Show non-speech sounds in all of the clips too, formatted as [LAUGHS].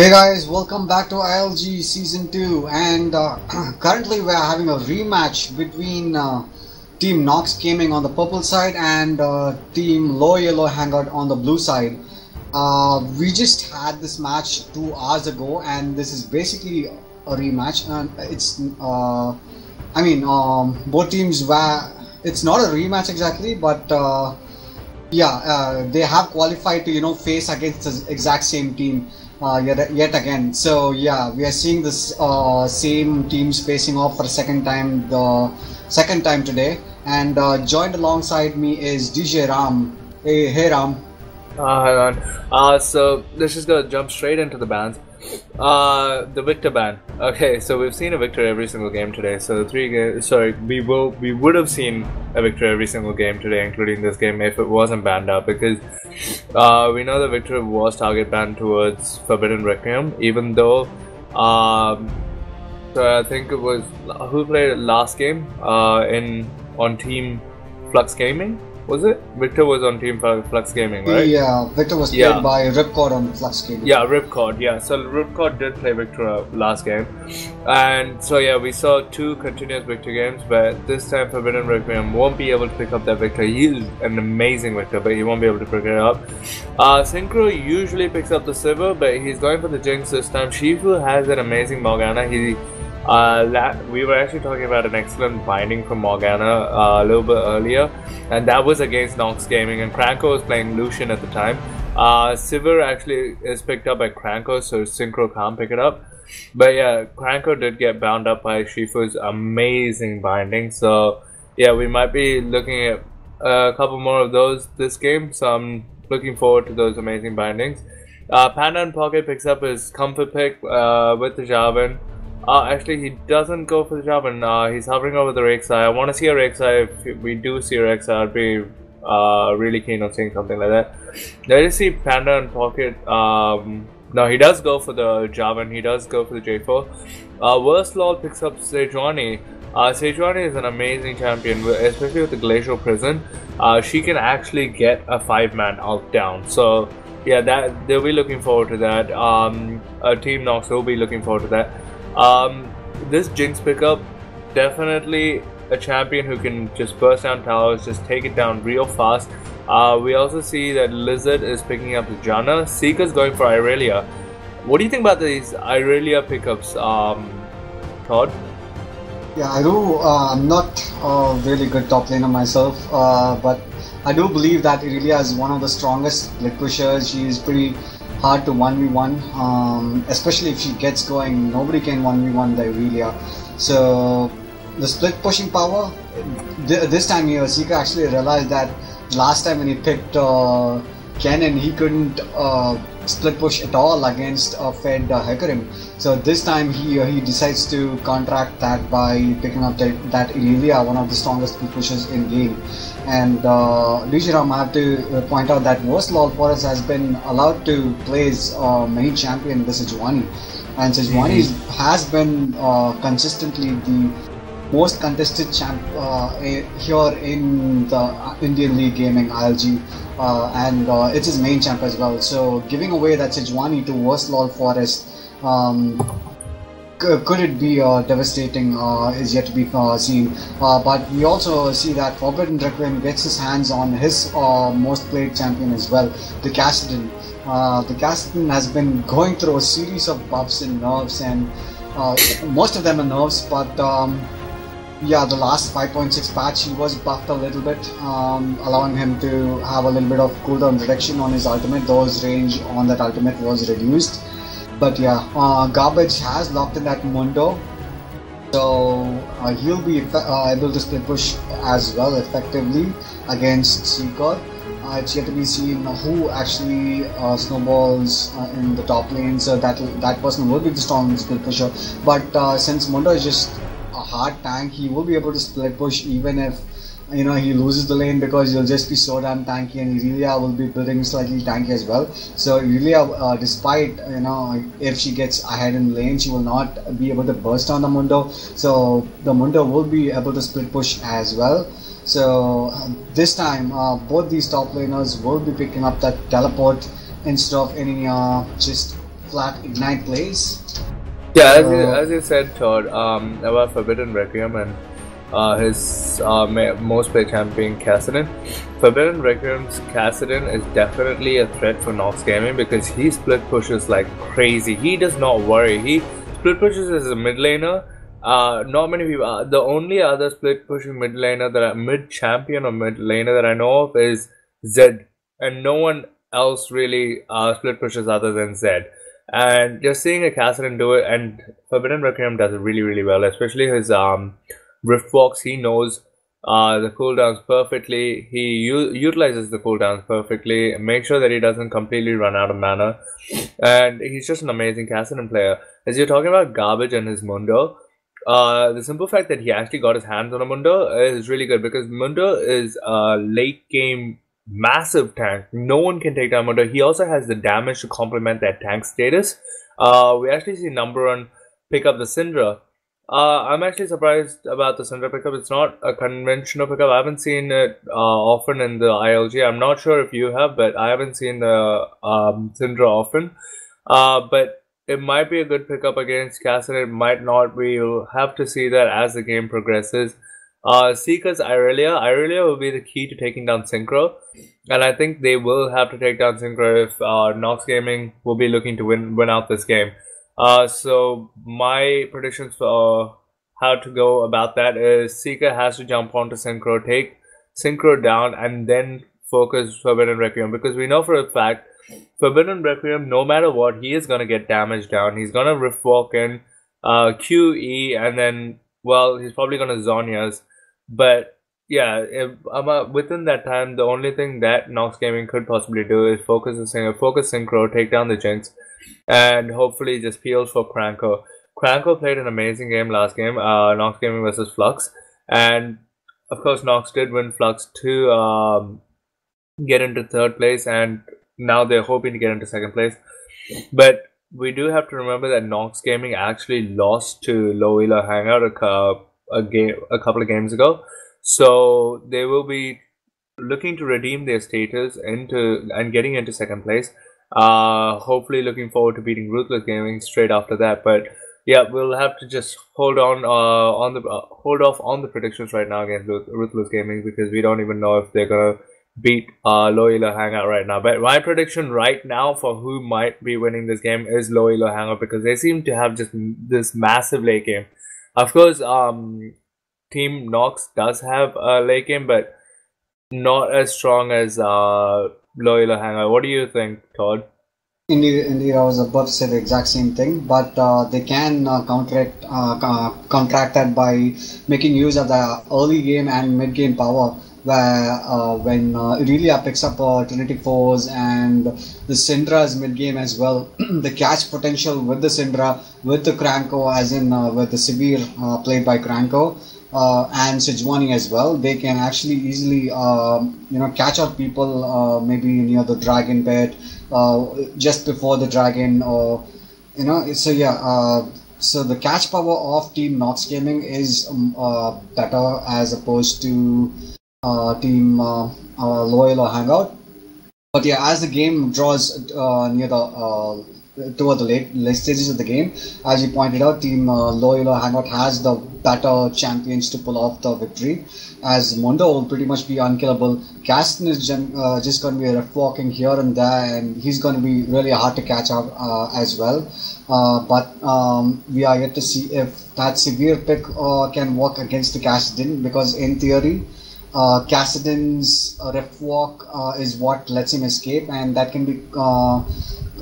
Hey guys, welcome back to ILG Season 2 and uh, [CLEARS THROAT] currently we are having a rematch between uh, Team Nox Gaming on the purple side and uh, Team Low Elo Hangout on the blue side. Uh, we just had this match two hours ago and this is basically a rematch and it's, uh, I mean, um, both teams were, it's not a rematch exactly but uh, yeah, they have qualified to you know face against the exact same team uh, yet, yet again. So yeah, we are seeing this uh, same teams facing off for a second time the second time today. And uh, joined alongside me is DJ Ram. Hey, hey Ram. Uh, on. Uh, so let's just go jump straight into the bans. Uh, the Viktor ban. Okay, so we've seen a Viktor every single game today. So the three games. Sorry, we will. We would have seen a Viktor every single game today, including this game, if it wasn't banned out. Because uh, we know the Viktor was target banned towards Forbidden Requiem, even though. Um, so I think it was who played last game. Uh, in on Team Flux Gaming was it? Viktor was on Team Flux Gaming, right? Yeah, Viktor was played Yeah. by Ripcord on Flux Gaming. Yeah, Ripcord. Yeah, so Ripcord did play Viktor uh, last game, and so yeah, we saw two continuous Viktor games, but this time Forbidden Requiem won't be able to pick up that Viktor. He's an amazing Viktor, but he won't be able to pick it up. Uh, Synchro usually picks up the Sivir, but he's going for the Jinx this time. Shifu has an amazing Morgana. He uh, we were actually talking about an excellent binding from Morgana uh, a little bit earlier, and that was against Nox Gaming, and Cranko was playing Lucian at the time. Uh, Sivir actually is picked up by Cranko, so Synchro can't pick it up. But yeah, Cranko did get bound up by Shifu's amazing binding, so yeah, we might be looking at a couple more of those this game, so I'm looking forward to those amazing bindings. Uh, Panda and Pocket picks up his comfort pick uh, with the Jarvan. Uh, actually, he doesn't go for the Jarvan. Uh, he's hovering over the Rek'Sai. I want to see a Rek'Sai. If we do see a Rek'Sai, I'd be uh, really keen on seeing something like that. Let us see Panda and Pocket. Um, no, he does go for the Jarvan. He does go for the J4. Uh, Worst Lord picks up Sejuani. Uh, Sejuani is an amazing champion, especially with the Glacial Prison. Uh, she can actually get a five-man out down. So yeah, that they'll be looking forward to that. Um, uh, Team Nox will be looking forward to that. Um, this Jinx pickup definitely a champion who can just burst down towers, just take it down real fast. Uh, we also see that Lizard is picking up Janna. Seeker's going for Irelia. What do you think about these Irelia pickups, um, Todd? Yeah, I do. Uh, I'm not a really good top laner myself, uh, but I do believe that Irelia is one of the strongest split pushers. She is pretty hard to 1v1, um, especially if she gets going. Nobody can 1v1 the Irelia. So, the split pushing power, th- this time here, Seeker actually realized that last time when he picked uh, Kennen, he couldn't uh, split push at all against uh, Fed uh, Hecarim. So this time he uh, he decides to contract that by picking up that, that Irelia, one of the strongest split pushers in game. And uh, DJ I have to uh, point out that most Forest has been allowed to place uh, main champion the Sejuani. And Sejuani is- has been uh, consistently the most contested champ uh, here in the Indian League Gaming ILG, uh, and uh, it's his main champ as well. So giving away that Sejuani to worst LoL Forest, um, could it be uh, devastating uh, is yet to be uh, seen. Uh, but we also see that Forbidden Requiem gets his hands on his most played champion as well, the Kassadin. The Kassadin has been going through a series of buffs and nerfs, and most of them are nerfs, but um, yeah, the last 5.6 patch he was buffed a little bit, um, allowing him to have a little bit of cooldown reduction on his ultimate, though his range on that ultimate was reduced. But yeah, uh, Garbage has locked in that Mundo, so uh, he'll be uh, able to split push as well effectively against Seeker. Uh, it's yet to be seen who actually uh, snowballs uh, in the top lane, so that that person will be the strongest split pusher. But uh, since Mundo is just hard tank, he will be able to split push even if you know he loses the lane because he'll just be so damn tanky, and Irelia will be building slightly tanky as well. So Irelia, uh, despite you know if she gets ahead in lane, she will not be able to burst on the Mundo. So the Mundo will be able to split push as well. So uh, this time, uh, both these top laners will be picking up that teleport instead of any uh, just flat ignite plays. Yeah, as, you, as you said, Todd, um, about Forbidden Requiem and uh, his uh, most played champion Kassadin. Forbidden Requiem's Kassadin is definitely a threat for Nox Gaming because he split pushes like crazy. He does not worry. He split pushes as a mid laner. Uh, not many people. Uh, the only other split pushing mid laner that I, mid champion or mid laner that I know of is Zed, and no one else really uh, split pushes other than Zed. And just seeing a Kassadin do it, and Forbidden Requiem does it really, really well, especially his um Riftwalks, he knows uh, the cooldowns perfectly. He u- utilizes the cooldowns perfectly. Make sure that he doesn't completely run out of mana. And he's just an amazing Kassadin player. As you're talking about garbage and his Mundo, uh, the simple fact that he actually got his hands on a Mundo is really good because Mundo is a late game massive tank. No one can take down Mundo. He also has the damage to complement that tank status. Uh, we actually see number one pick up the Syndra uh, I'm actually surprised about the Syndra pickup. It's not a conventional pickup. I haven't seen it uh, often in the ILG. I'm not sure if you have, but I haven't seen the um, Syndra often. Uh, but it might be a good pickup against Kassadin. It might not be. You'll have to see that as the game progresses. Uh, Seeker's Irelia. Irelia will be the key to taking down Synchro. And I think they will have to take down Synchro if uh, Nox Gaming will be looking to win win out this game. Uh, so my predictions for how to go about that is Seeker has to jump onto Synchro, take Synchro down, and then focus Forbidden Requiem because we know for a fact Forbidden Requiem, no matter what, he is gonna get damage down. He's gonna rift walk in, uh, QE, and then well, he's probably gonna Zhonya's. But yeah, if, within that time, the only thing that Nox Gaming could possibly do is focus the focus Synchro, take down the Jinx, and hopefully just peels for Kranko. Kranko played an amazing game last game, uh, Nox Gaming versus Flux, and of course Nox did win Flux to um, get into third place, and now they're hoping to get into second place. But we do have to remember that Nox Gaming actually lost to Low Elo Hangout a, a game a couple of games ago, so they will be looking to redeem their status into and getting into second place. Uh, hopefully, looking forward to beating Ruthless Gaming straight after that. But yeah, we'll have to just hold on uh, on the uh, hold off on the predictions right now against Ruthless Gaming because we don't even know if they're gonna beat uh, Low Elo Hangout right now. But my prediction right now for who might be winning this game is Low Elo Hangout because they seem to have just this massive late game. Of course, um, Team Nox does have a late game, but not as strong as uh, Low Elo. What do you think, Todd? Indeed, indeed, I was about to say the exact same thing, but uh, they can uh, counteract, uh, contract that by making use of the early game and mid game power. Where uh, when uh, picks up uh, Trinity Force and the Syndra's mid game as well, [CLEARS THROAT] the catch potential with the Syndra, with the Kranko, as in uh, with the Sivir played by Kranko, uh, and Sejuani as well. They can actually easily, uh, you know, catch out people uh, maybe near the dragon pit, uh, just before the dragon, or you know. So yeah, uh, so the catch power of Team Nox Gaming is um, uh, better as opposed to Team Low Elo Hangout. But yeah, as the game draws near the toward the late, late stages of the game. As you pointed out, Team uh, Low Elo Hangout has the better champions to pull off the victory, as Mundo will pretty much be unkillable. Kassadin is gen, uh, just going to be rift walking here and there, and he's going to be really hard to catch up uh, as well. Uh, but um, we are yet to see if that Sivir pick uh, can work against the Kassadin, because in theory, uh, Kassadin's uh, rift walk uh, is what lets him escape, and that can be uh,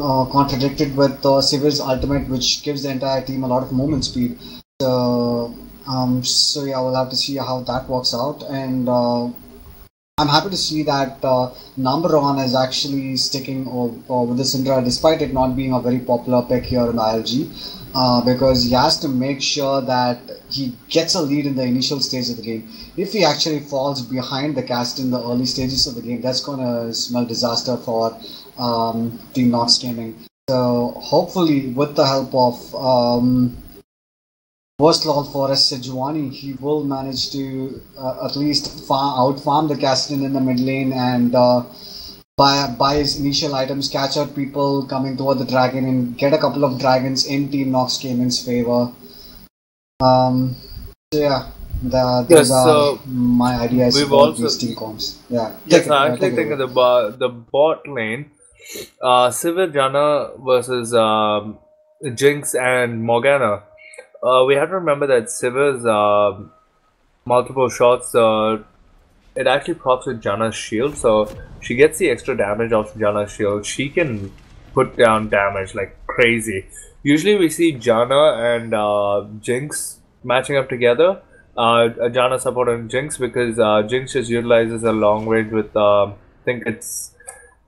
uh, contradicted with uh, Sivir's ultimate, which gives the entire team a lot of movement speed. So, um, so yeah, we'll have to see how that works out. And uh, I'm happy to see that uh, Numberon is actually sticking with the Syndra, despite it not being a very popular pick here in ILG. Because he has to make sure that he gets a lead in the initial stage of the game. If he actually falls behind the cast in the early stages of the game, that's going to smell disaster for um, Team Nox Gaming. So hopefully, with the help of um, Worst Lord Forest Sejuani, he will manage to uh, at least out farm the Kassadin in the mid lane and uh, buy, buy his initial items, catch out people coming toward the dragon, and get a couple of dragons in Team Nox Gaming's favor. Um, so yeah, the, those Yes, are so my ideas we've about also- these team comps. Yeah, Yes, take I uh, actually think of the bo- the bot lane, uh, Sivir Janna versus um, Jinx and Morgana. Uh, we have to remember that Sivir's um multiple shots, uh, it actually procs with Janna's shield, so she gets the extra damage off Janna's shield. She can put down damage like crazy. Usually, we see Janna and uh, Jinx matching up together. Uh, Janna supporting Jinx because uh, Jinx just utilizes a long range with, um, I think it's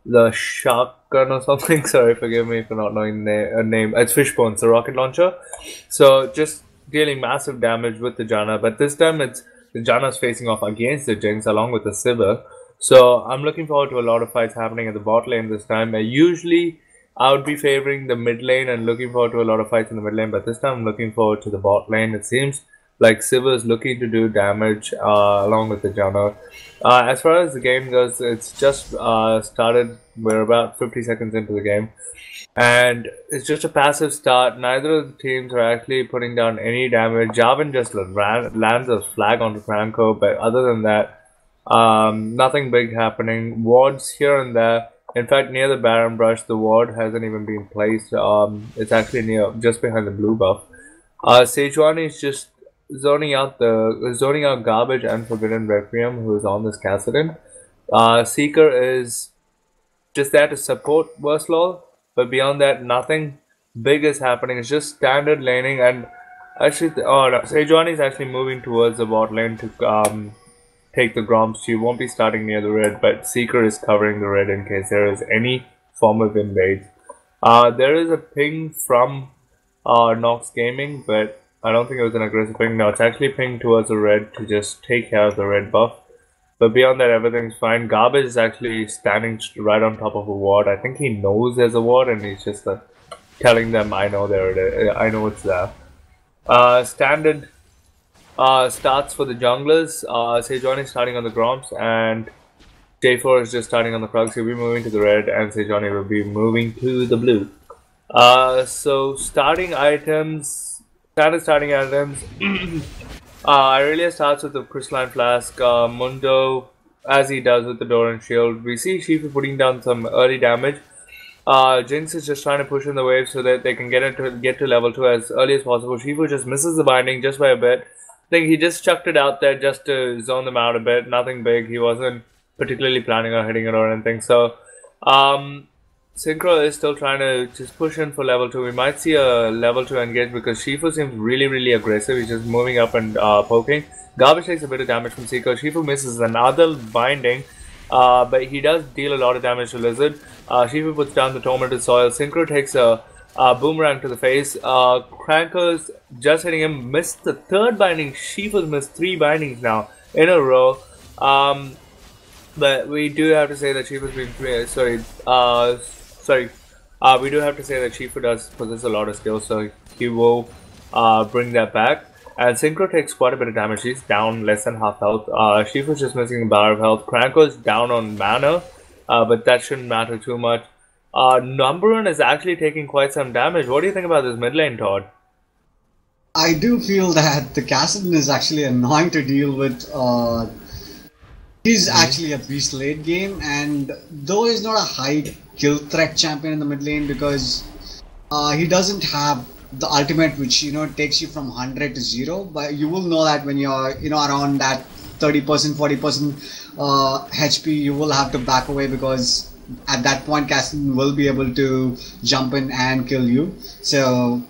the shark gun or something. [LAUGHS] Sorry, forgive me for not knowing the na- uh, name. It's Fishbone, it's a rocket launcher. So just dealing massive damage with the Janna, but this time it's the Janna's facing off against the Jinx along with the Sivir. So I'm looking forward to a lot of fights happening at the bot lane this time. Uh, usually I would be favoring the mid lane and looking forward to a lot of fights in the mid lane, but this time I'm looking forward to the bot lane. It seems like Sivir is looking to do damage uh, along with the Janna. Uh, as far as the game goes, it's just uh, started. We're about 50 seconds into the game and it's just a passive start. Neither of the teams are actually putting down any damage. Jarvan just ran, lands a flag onto Franco, but other than that, um, nothing big happening. Wards here and there. In fact, near the Baron Brush, the ward hasn't even been placed. Um, it's actually near, just behind the blue buff. Uh, Sejuani is just zoning out the zoning out garbage and Forbidden Requiem, who is on this Kassadin. Uh, Seeker is just there to support Verslaw, but beyond that, nothing big is happening. It's just standard laning, and actually, oh no, Sejuani is actually moving towards the bot lane to um take the Groms. She won't be starting near the red, but Seeker is covering the red in case there is any form of invade. Uh, there is a ping from uh, Nox Gaming, but I don't think it was an aggressive ping. No, it's actually ping towards the red to just take care of the red buff. But beyond that, everything's fine. Garbage is actually standing right on top of a ward. I think he knows there's a ward, and he's just uh, telling them, "I know there it is. I know it's there." Uh, standard uh, starts for the junglers. Uh, Sejuani is starting on the Groms, and J4 is just starting on the Krugs. He'll be moving to the red, and Sejuani will be moving to the blue. Uh, so starting items, standard starting items. [CLEARS THROAT] uh, Irelia starts with the crystalline flask. Uh, Mundo, as he does with the Doran shield. We see Shifu putting down some early damage. Uh, Jinx is just trying to push in the wave so that they can get into get to level two as early as possible. Shifu just misses the binding just by a bit. Think he just chucked it out there just to zone them out a bit. Nothing big. He wasn't particularly planning on hitting it or anything. So, um, Synchro is still trying to just push in for level 2. We might see a level 2 engage because Shifu seems really, really aggressive. He's just moving up and uh, poking. Garbage takes a bit of damage from Seeker. Shifu misses another binding, uh, but he does deal a lot of damage to Lizard. Uh, Shifu puts down the tormented soil. Synchro takes a, a boomerang to the face. Uh, Cranker's just hitting him. Missed the third binding. Shifu's missed three bindings now in a row. Um, but we do have to say that Shifu's been sorry, uh, sorry, uh, we do have to say that Shifu does possess a lot of skill, so he will uh, bring that back. And Synchro takes quite a bit of damage. He's down less than half health. Uh, Shifu's just missing a bar of health. Cranko's down on mana, uh, but that shouldn't matter too much. Uh, number one is actually taking quite some damage. What do you think about this mid lane, Todd? I do feel that the Kassadin is actually annoying to deal with. Uh, he's actually a beast late game, and though he's not a high kill threat champion in the mid lane because uh, he doesn't have the ultimate, which you know takes you from 100 to zero. But you will know that when you're you know around that 30%, 40% uh, HP, you will have to back away because at that point, Kassadin will be able to jump in and kill you. So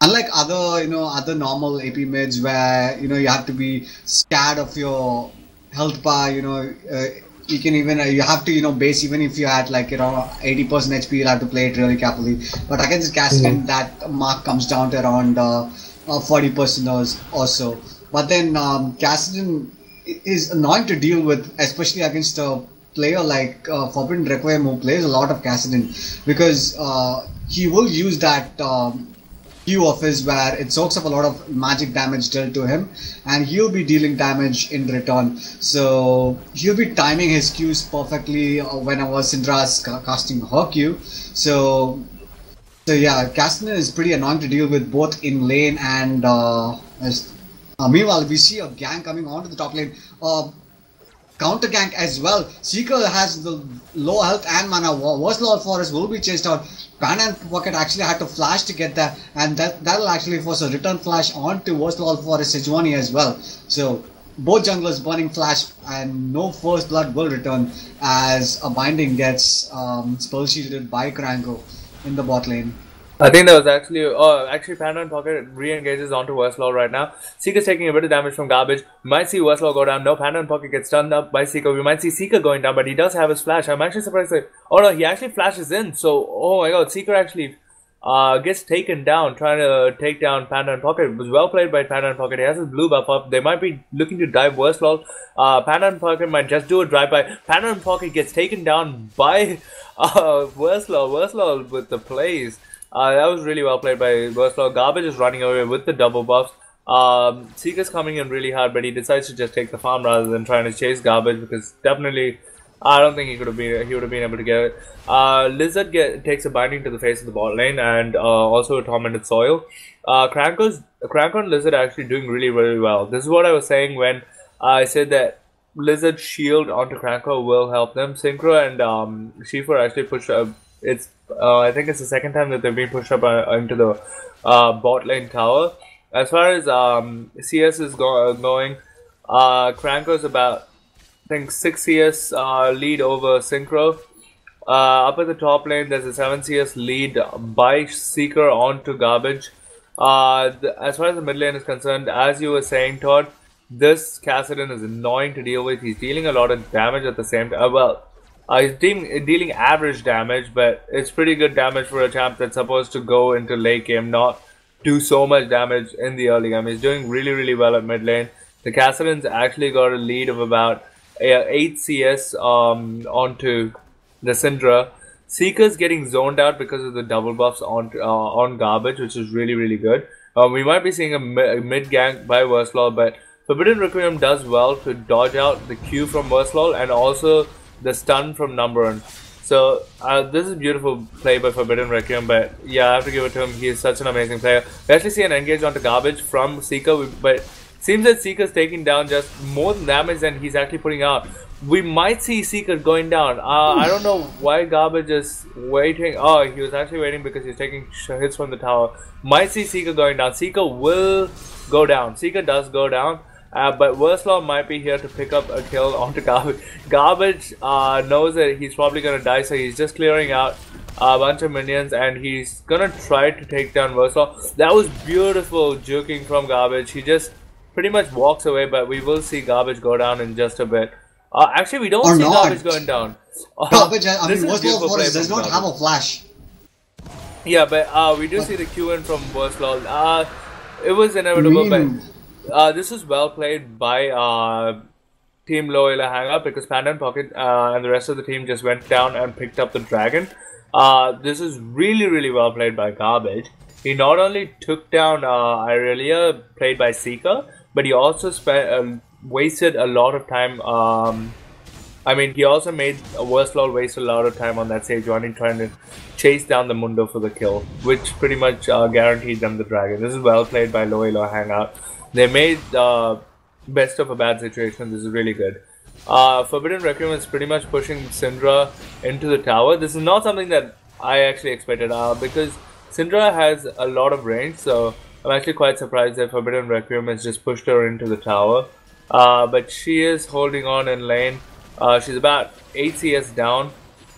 unlike other you know other normal AP mids where you know you have to be scared of your health bar you know uh, you can even uh, you have to you know base even if you're at like you know 80% HP you'll have to play it really carefully. But against Gaston that mark comes down to around uh, uh, 40% or, or so. But then um, Gaston is annoying to deal with especially against a player like uh, Forbidden Requiem who plays a lot of Kassadin because uh, he will use that um, Q of his where it soaks up a lot of magic damage dealt to him and he'll be dealing damage in return. So he'll be timing his Qs perfectly whenever Syndra's casting her Q. So so yeah, Kassadin is pretty annoying to deal with both in lane and uh, as, uh, meanwhile we see a gang coming onto the top lane. Uh, counter gank as well. Seeker has the low health and mana. Versal Forest will be chased out. Panda and Pocket actually had to flash to get there, and that that'll actually force a return flash onto Versal Forest Sejuani as well. So both junglers burning flash and no first blood will return as a binding gets um, spell shielded by Kranko in the bot lane. I think that was actually, oh, actually Panda and Pocket re-engages onto Versal right now. Seeker's taking a bit of damage from garbage. Might see Versal go down. No, Panda and Pocket gets stunned up by Seeker. We might see Seeker going down, but he does have his flash. I'm actually surprised that, oh no, he actually flashes in. So, oh my god, Seeker actually uh, gets taken down, trying to take down Panda and Pocket. It was well played by Panda and Pocket. He has his blue buff up. They might be looking to dive Versal. Uh, Panda and Pocket might just do a drive-by. Panda and Pocket gets taken down by [LAUGHS] uh. Versal with the plays. Uh, that was really well played by Versal. Garbage is running away with the double buffs. Um, Seeker's coming in really hard, but he decides to just take the farm rather than trying to chase Garbage because definitely I don't think he could have been he would have been able to get it. Uh, Lizard get, takes a binding to the face of the bot lane and uh, also a tormented soil. Uh, Kranko's Kranko and Lizard are actually doing really really well. This is what I was saying when I said that Lizard shield onto Kranko will help them. Synchro and um, Shifu actually pushed. Uh, it's uh, I think it's the second time that they've been pushed up uh, into the uh, bot lane tower. As far as um, CS is go going, uh, is about I think six CS uh, lead over Synchro. Uh, up at the top lane, there's a 7 CS lead by Seeker onto Garbage. Uh, as far as the mid lane is concerned, as you were saying, Todd, this Kassadin is annoying to deal with. He's dealing a lot of damage at the same time. Uh, well, uh, he's dealing, dealing average damage, but it's pretty good damage for a champ that's supposed to go into late game, not do so much damage in the early game. He's doing really, really well at mid lane. The Kassadin's actually got a lead of about uh, 8 CS um, onto the Syndra. Seeker's getting zoned out because of the double buffs on uh, on garbage, which is really, really good. Um, we might be seeing a, mi a mid gank by Versal, but Forbidden Requiem does well to dodge out the Q from Versal and also the stun from Numberun. So uh, this is beautiful play by Forbidden Requiem, but yeah, I have to give it to him. He is such an amazing player. We actually see an engage onto garbage from Seeker, but seems that Seeker's taking down just more damage than he's actually putting out. We might see Seeker going down. Uh, I don't know why Garbage is waiting. Oh, he was actually waiting because he's taking hits from the tower. Might see Seeker going down. Seeker will go down. Seeker does go down. Uh, but Versal might be here to pick up a kill onto [LAUGHS] Garbage. Garbage uh, knows that he's probably going to die, so he's just clearing out a bunch of minions and he's going to try to take down Versal. That was beautiful juking from Garbage. He just pretty much walks away, but we will see Garbage go down in just a bit. Uh, actually, we don't or see not. Garbage going down. [LAUGHS] Garbage, I mean, Versal Forest does not have a flash. Yeah, but uh, we do see the Q in from Versal. Uh, it was inevitable, but uh, this was well played by uh, Team Low Elo Hangout because Panda and Pocket uh, and the rest of the team just went down and picked up the dragon. Uh, this is really, really well played by Garbage. He not only took down uh, Irelia, played by Seeker, but he also spent uh, wasted a lot of time. Um, I mean, he also made Versal waste a lot of time on that Sejuani trying to chase down the Mundo for the kill, which pretty much guaranteed them the dragon. This is well played by Low Elo Hangout. They made uh, best of a bad situation. This is really good. Uh, Forbidden Requiem is pretty much pushing Syndra into the tower. This is not something that I actually expected uh, because Syndra has a lot of range, so I'm actually quite surprised that Forbidden Requiem has just pushed her into the tower. Uh, but she is holding on in lane. Uh, she's about 8 CS down.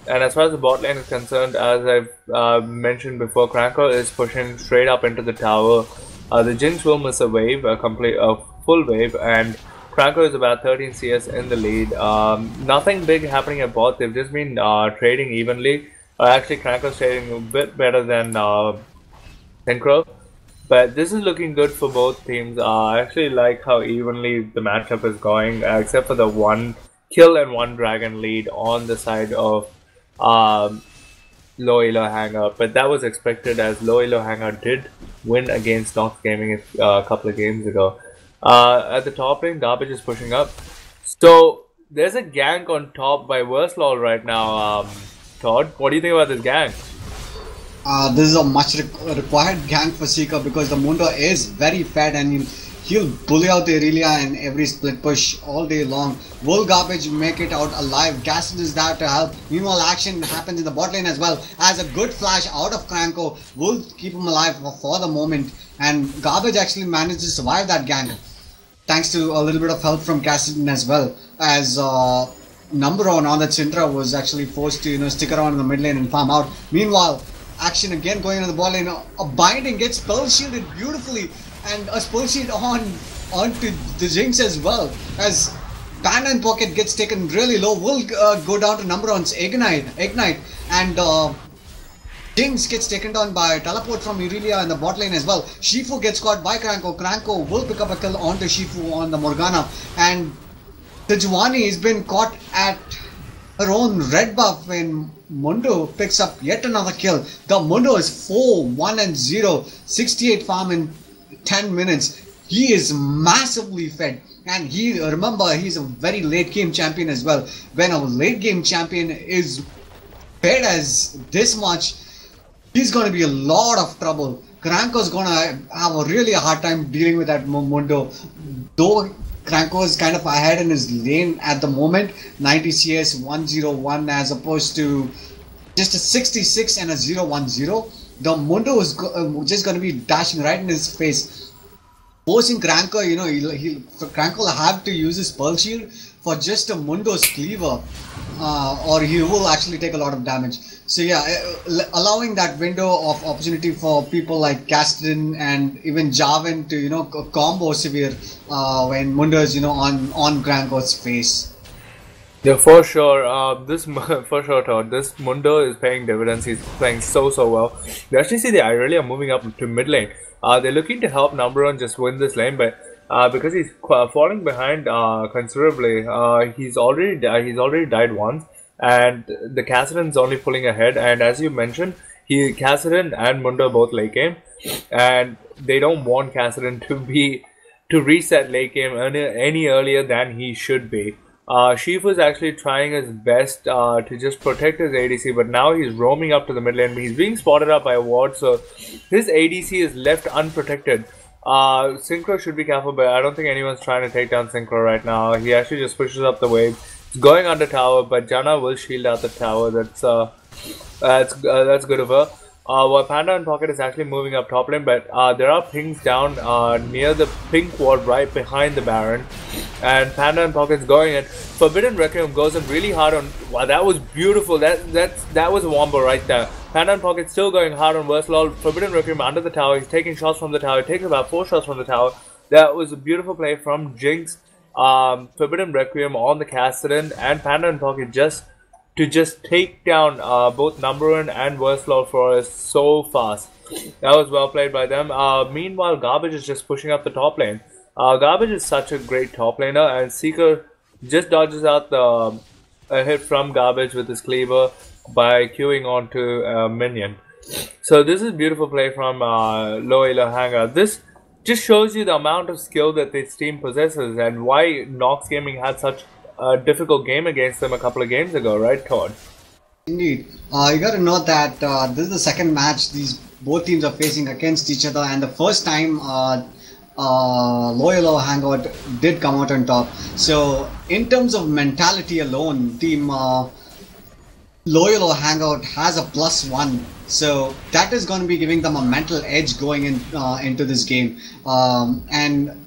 And as far as the bot lane is concerned, as I've uh, mentioned before, Kranko is pushing straight up into the tower uh, the Jinx will miss a wave, a complete, a full wave, and Kranko is about 13 CS in the lead. Um, nothing big happening at bot. They've just been uh, trading evenly. Uh, actually, Kranko's trading a bit better than uh. But this is looking good for both teams. Uh, I actually like how evenly the matchup is going, uh, except for the one kill and one dragon lead on the side of um, Low Elo Hangout, but that was expected as Low Elo Hangout did win against Nox Gaming uh, a couple of games ago. Uh, at the top lane, Garbage is pushing up. So there's a gank on top by Verslol right now. Um, Todd, what do you think about this gank? Uh, this is a much re required gank for Seeker because the Mundo is very fed and he'll bully out the Irelia in every split push all day long. Will Garbage make it out alive? Gaston is there to help. Meanwhile, action happens in the bot lane as well. As a good flash out of Kranko will keep him alive for, for the moment. And Garbage actually managed to survive that gank. Thanks to a little bit of help from Kassadin as well. As uh, number one on that Syndra was actually forced to you know stick around in the mid lane and farm out. Meanwhile, action again going into the ball lane. A binding gets spell shielded beautifully and a spell shield on onto the Jinx as well as Panda in pocket gets taken really low. Will uh, go down to number one's Ignite, Ignite, and uh, Jinx gets taken down by teleport from Irelia in the bot lane as well. Shifu gets caught by Kranko. Kranko will pick up a kill onto Shifu on the Morgana, and the Sejuani has been caught at her own red buff when Mundo picks up yet another kill. The Mundo is 4, 1 and 0, 68 farm in 10 minutes. He is massively fed. And he remember he's a very late game champion as well. When a late game champion is fed as this much, he's gonna be a lot of trouble. Kranko's gonna have a really hard time dealing with that Mundo. Though Kranko is kind of ahead in his lane at the moment, 90 CS 101 as opposed to just a 66 and a 010. The Mundo is go uh, just going to be dashing right in his face. Forcing Kranko, you know, he'll, he'll, Kranko will have to use his Pearl Shield for just a Mundo's cleaver, uh, or he will actually take a lot of damage. So yeah, uh, allowing that window of opportunity for people like Caston and even Jarvan to you know combo Sivir uh, when Mundo is you know on on Kranko's face. Yeah, for sure. Uh, this [LAUGHS] for sure, Todd. This Mundo is paying dividends. He's playing so so well. You actually see the Irelia moving up to mid lane. Uh, they're looking to help Number One just win this lane, but uh, because he's falling behind uh, considerably. Uh, he's already he's already died once, and the Kassadin's only pulling ahead. And as you mentioned, he Kassadin and Mundo both late game, and they don't want Kassadin [LAUGHS] to be to reset late game any, any earlier than he should be. Uh, Shifu is actually trying his best uh, to just protect his ADC, but now he's roaming up to the mid lane. He's being spotted up by a ward, so his ADC is left unprotected. Uh, Synchro should be careful, but I don't think anyone's trying to take down Synchro right now. He actually just pushes up the wave. He's going under tower, but Janna will shield out the tower. That's uh, that's uh, that's good of her. Uh, while Panda and Pocket is actually moving up top lane, but uh, there are pings down uh, near the pink ward right behind the Baron. And Panda and Pocket's going in. Forbidden Requiem goes in really hard on... Wow, that was beautiful. That that's, that was a wombo right there. Panda and Pocket still going hard on Verslol. Forbidden Requiem under the tower. He's taking shots from the tower. He takes about four shots from the tower. That was a beautiful play from Jinx. Um, Forbidden Requiem on the Kassadin. And Panda and Pocket just to just take down uh, both number one and Verslol for us so fast. That was well played by them. Uh, meanwhile, Garbage is just pushing up the top lane. Uh, Garbage is such a great top laner, and Seeker just dodges out the a hit from Garbage with his cleaver by queuing onto a minion. So this is beautiful play from uh, Low Elo Hangout. This just shows you the amount of skill that this team possesses and why Nox Gaming had such a difficult game against them a couple of games ago, right, Todd? Indeed. Uh, you got to note that uh, this is the second match these both teams are facing against each other, and the first time uh, uh, Low Elo Hangout did come out on top. So, in terms of mentality alone, team uh, Low Elo Hangout has a plus one. So that is going to be giving them a mental edge going in uh, into this game. Um, and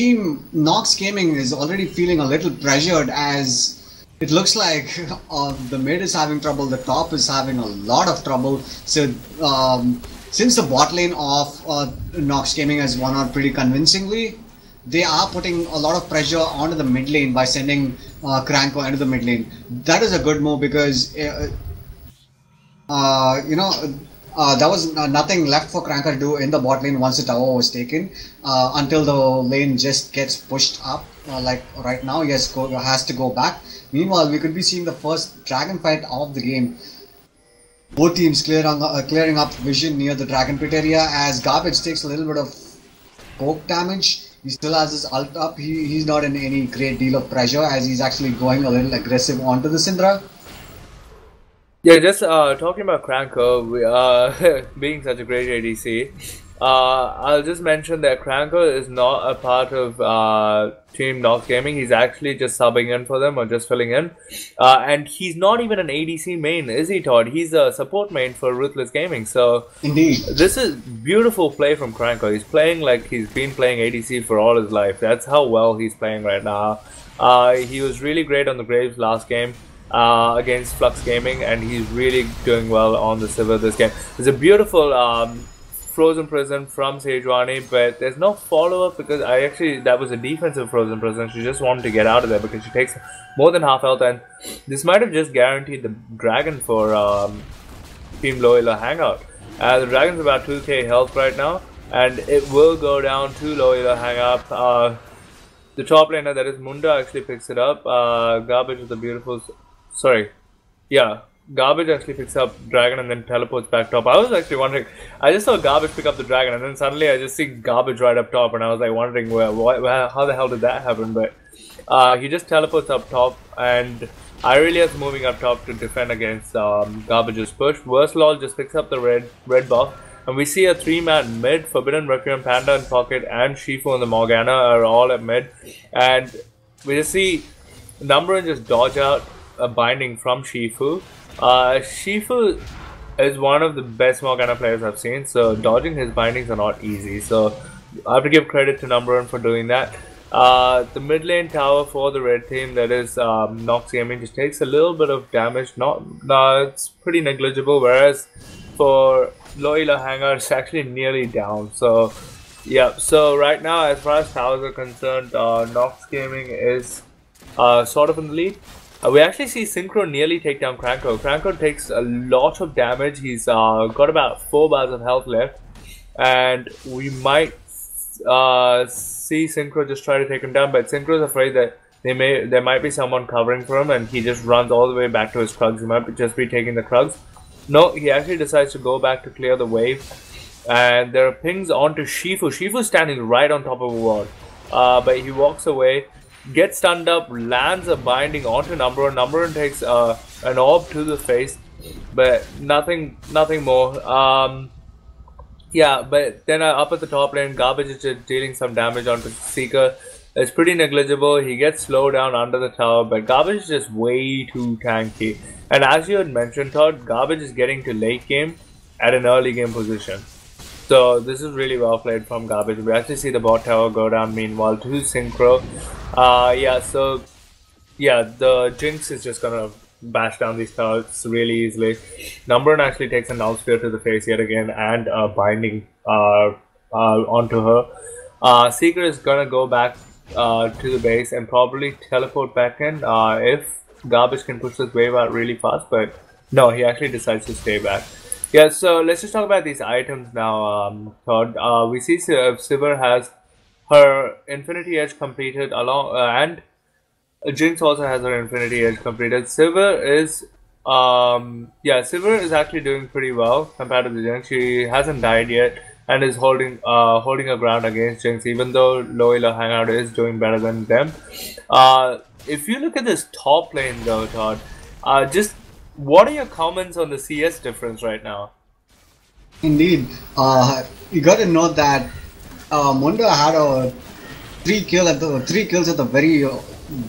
Team Nox Gaming is already feeling a little pressured as it looks like [LAUGHS] uh, the mid is having trouble, the top is having a lot of trouble. So um, since the bot lane of uh, Nox Gaming has won out pretty convincingly, they are putting a lot of pressure onto the mid lane by sending uh, Kranko into the mid lane. That is a good move because, uh, uh, you know, uh, there was nothing left for Kranker to do in the bot lane once the tower was taken uh, until the lane just gets pushed up. Uh, like right now, he has, go, has to go back. Meanwhile, we could be seeing the first dragon fight of the game. both teams clearing, uh, clearing up vision near the Dragon Pit area as Garbage takes a little bit of poke damage. He still has his ult up. He, he's not in any great deal of pressure as he's actually going a little aggressive onto the Syndra. Yeah, just uh, talking about Kranko, uh, [LAUGHS] being such a great ADC, uh, I'll just mention that Kranko is not a part of uh, Team Nox Gaming. He's actually just subbing in for them or just filling in. Uh, and he's not even an ADC main, is he, Todd? He's a support main for Ruthless Gaming. So, Indeed. this is beautiful play from Kranko. He's playing like he's been playing ADC for all his life. That's how well he's playing right now. Uh, he was really great on the Graves last game. Uh, against Flux Gaming, and he's really doing well on the Sivir this game. It's a beautiful um, frozen prison from Sejuani, but there's no follow up because I actually that was a defensive frozen prison. She just wanted to get out of there because she takes more than half health, and this might have just guaranteed the dragon for um, Team Low Elo Hangout. Uh, the dragon's about 2k health right now, and it will go down to Low Elo Hangout. Uh, the top laner that is Mundo actually picks it up. Uh, garbage with a beautiful, sorry, yeah, Garbage actually picks up Dragon and then teleports back top. I was actually wondering, I just saw Garbage pick up the Dragon and then suddenly I just see Garbage right up top and I was like wondering where, where how the hell did that happen? But uh, he just teleports up top and Irelia's moving up top to defend against um, Garbage's push. Versalaw just picks up the red red buff and we see a three-man mid. Forbidden Requiem, Panda in pocket and Shifu and the Morgana are all at mid and we just see Number one just dodge out a binding from Shifu uh, Shifu is one of the best Morgana players I've seen, so dodging his bindings are not easy. So I have to give credit to Number One for doing that. Uh, the mid lane tower for the red team, that is um, Nox Gaming, just takes a little bit of damage. Not, no, it's pretty negligible. Whereas for Low Elo Hangar, it's actually nearly down. So yeah, so right now, as far as towers are concerned, uh, Nox Gaming is uh, sort of in the lead. Uh, we actually see Synchro nearly take down Kranko. Kranko takes a lot of damage. He's uh, got about 4 bars of health left. And we might uh, see Synchro just try to take him down. But Synchro's afraid that they may there might be someone covering for him. And he just runs all the way back to his Krugs. He might just be taking the Krugs. No, he actually decides to go back to clear the wave. And there are pings onto Shifu. Shifu's standing right on top of a wall. Uh, but he walks away gets stunned up, lands a binding onto Number Number and takes uh, an orb to the face, but nothing, nothing more. Um, yeah, but then uh, up at the top lane, Garbage is dealing some damage onto Seeker. It's pretty negligible. He gets slowed down under the tower, but Garbage is just way too tanky. And as you had mentioned, Todd, Garbage is getting to late game at an early game position. So this is really well played from Garbage. We actually see the bot tower go down meanwhile to Synchro. Uh, yeah, so yeah, the Jinx is just gonna bash down these towers really easily. Number one actually takes a null sphere to the face yet again and a binding uh, uh, onto her. Uh, Seeker is gonna go back uh, to the base and probably teleport back in uh, if Garbage can push this wave out really fast, but no, he actually decides to stay back. Yeah, so let's just talk about these items now, um, Todd. Uh, we see Sivir has her Infinity Edge completed along, uh, and Jinx also has her Infinity Edge completed. Sivir is, um, yeah, Sivir is actually doing pretty well compared to the Jinx. She hasn't died yet and is holding, uh, holding her ground against Jinx, even though Low Elo Hangout is doing better than them. Uh, if you look at this top lane though, Todd, uh, just what are your comments on the CS difference right now? Indeed, uh, you got to note that uh, Mundo had a three kill at the three kills at the very uh,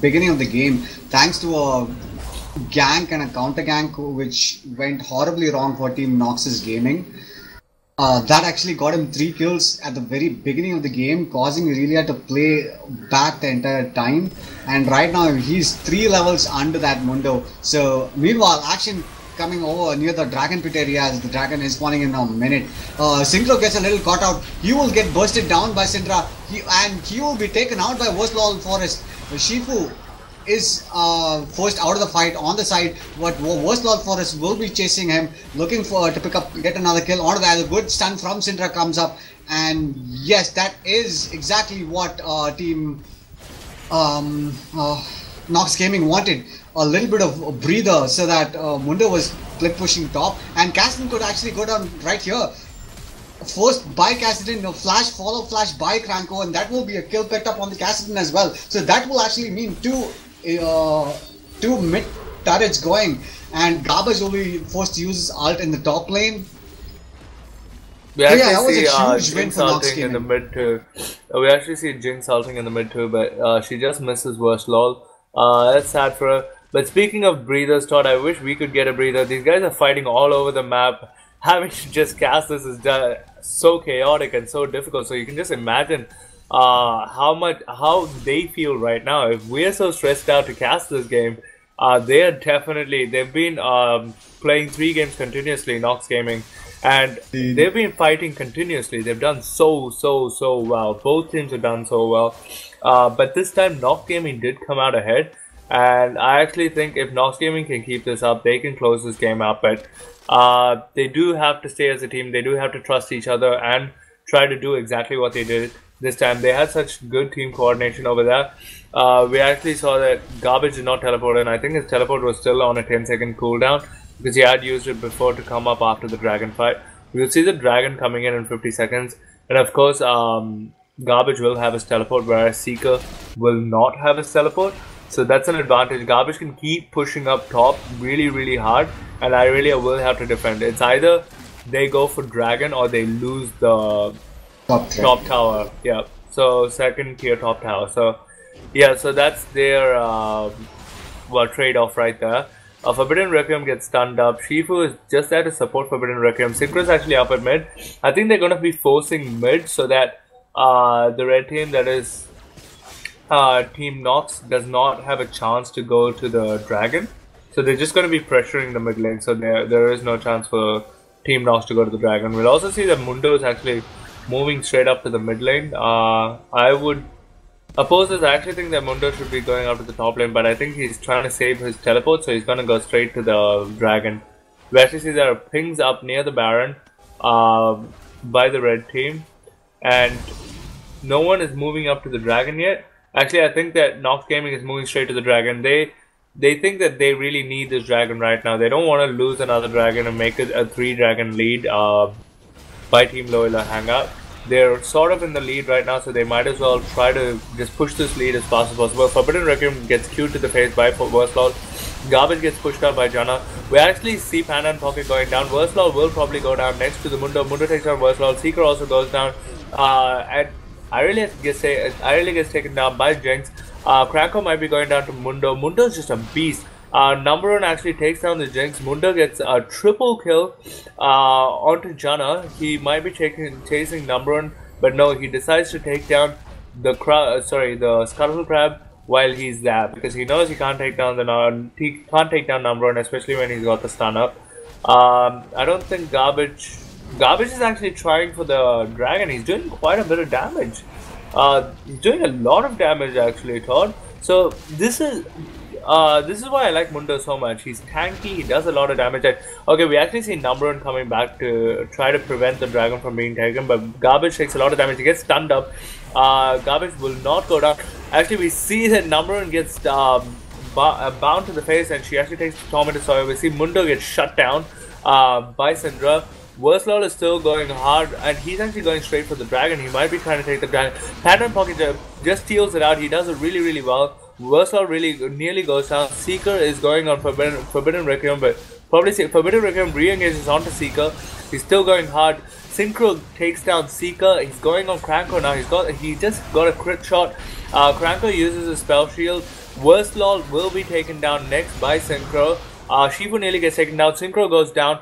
beginning of the game, thanks to a gank and a counter gank, which went horribly wrong for Team Noxus Gaming. Uh, that actually got him three kills at the very beginning of the game, causing Irelia to play back the entire time. And right now he's three levels under that Mundo. So meanwhile, action coming over near the dragon pit area as the dragon is spawning in a minute. Uh, gets a little caught out. He will get bursted down by Syndra he, and he will be taken out by Versalaw Forest. Shifu is uh, forced out of the fight on the side, but Versalaw Forest will be chasing him, looking for to pick up, get another kill. On that, a good stun from Syndra comes up, and yes, that is exactly what uh, Team um, uh, Nox Gaming wanted. A little bit of a breather so that uh, Mundo was split pushing top, and Kassadin could actually go down right here. Forced by Kassadin, no flash, follow flash by Kranko, and that will be a kill picked up on the Kassadin as well. So that will actually mean two, uh, two mid turrets going, and Garbage will be forced to use his ult in the top lane. We Yeah, actually that was a see uh, huge win for Nox in the mid too. Uh, we actually see Jinx ulting in the mid too, but uh, she just misses worst lol. Uh, that's sad for her. But speaking of breathers, Todd, I wish we could get a breather. These guys are fighting all over the map. [LAUGHS] Having to just cast this is so chaotic and so difficult. So you can just imagine uh, how much how they feel right now. If we're so stressed out to cast this game, uh, they're definitely they've been um, playing three games continuously, Nox Gaming, and they've been fighting continuously. They've done so so so well. Both teams have done so well, uh, but this time Nox Gaming did come out ahead. And I actually think if Nox Gaming can keep this up, they can close this game out. But uh, they do have to stay as a team. They do have to trust each other and try to do exactly what they did this time. They had such good team coordination over there. Uh, we actually saw that Garbage did not teleport, and I think his teleport was still on a 10 second cooldown because he had used it before to come up after the dragon fight. We'll see the dragon coming in in 50 seconds, and of course, um, Garbage will have his teleport, whereas Seeker will not have his teleport. So that's an advantage. Garbage can keep pushing up top really, really hard, and Irelia will have to defend. It's either they go for dragon or they lose the Top top tower. Yeah. So second tier top tower. So yeah. So that's their um, well trade off right there. Uh, Forbidden Requiem gets stunned up. Shifu is just there to support Forbidden Requiem. Synchro is actually up at mid. I think they're going to be forcing mid so that uh, the red team that is uh, Team Nox does not have a chance to go to the dragon. So they're just going to be pressuring the mid lane. So there there is no chance for Team Nox to go to the dragon. We'll also see that Mundo is actually moving straight up to the mid lane. Uh, I would oppose this. I actually think that Mundo should be going up to the top lane, but I think he's trying to save his teleport, so he's to go straight to the dragon. We actually see there are pings up near the Baron um, by the red team, and no one is moving up to the dragon yet. Actually, I think that Nox Gaming is moving straight to the dragon. They they think that they really need this dragon right now. They don't want to lose another dragon and make it a three dragon lead uh, by Team Low Elo Hangout. They're sort of in the lead right now, so they might as well try to just push this lead as fast as possible. Forbidden Requiem gets queued to the face by Verslaw. Garbage gets pushed out by Janna. We actually see Panda and Pocket going down. Verslaw will probably go down next to the Mundo. Mundo takes down Verslaw. Seeker also goes down. Uh, and Irelia gets Irelia gets taken down by Jinx. Uh, might be going down to Mundo. Mundo is just a beast. Uh, number one actually takes down the Jinx. Mundo gets a triple kill uh, onto Janna. He might be taking, chasing number one, but no, he decides to take down the crab. Uh, sorry, the Scuttle Crab while he's there because he knows he can't take down the he can't take down number one, especially when he's got the stun up. Um, I don't think garbage. Garbage is actually trying for the dragon. He's doing quite a bit of damage. Uh, he's doing a lot of damage actually, Todd. So this is uh, this is why I like Mundo so much. He's tanky. He does a lot of damage. Okay, we actually see number one coming back to try to prevent the dragon from being taken, but Garbage takes a lot of damage. He gets stunned up. Uh, Garbage will not go down. Actually, we see that number one gets um, uh, bound to the face, and she actually takes the Tormented Soil. We see Mundo get shut down uh, by Syndra. Worslow is still going hard, and he's actually going straight for the dragon. He might be trying to take the dragon. Panda Pocket just steals it out. He does it really, really well. Worslow really nearly goes down. Seeker is going on Forbidden, Forbidden Requiem, but probably Forbidden Requiem re-engages onto Seeker. He's still going hard. Synchro takes down Seeker. He's going on Kranko now. He's got he just got a crit shot. Uh, Kranko uses a spell shield. Worslow will be taken down next by Synchro. Uh, Shifu nearly gets taken down. Synchro goes down.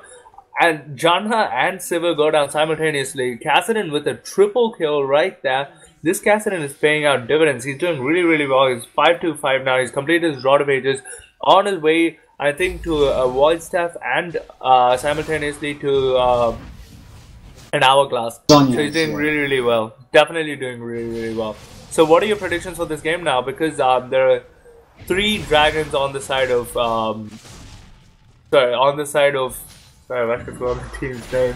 And Janna and Sivir go down simultaneously. Kassadin with a triple kill right there. This Kassadin is paying out dividends. He's doing really, really well. He's 5 2 5 now. He's completed his Rod of Ages. On his way, I think, to a Void Staff and uh, simultaneously to uh, an Hourglass. So he's doing yeah. really, really well. Definitely doing really, really well. So, what are your predictions for this game now? Because um, there are three dragons on the side of. Um, sorry, on the side of. Sorry, I forgot the team's name.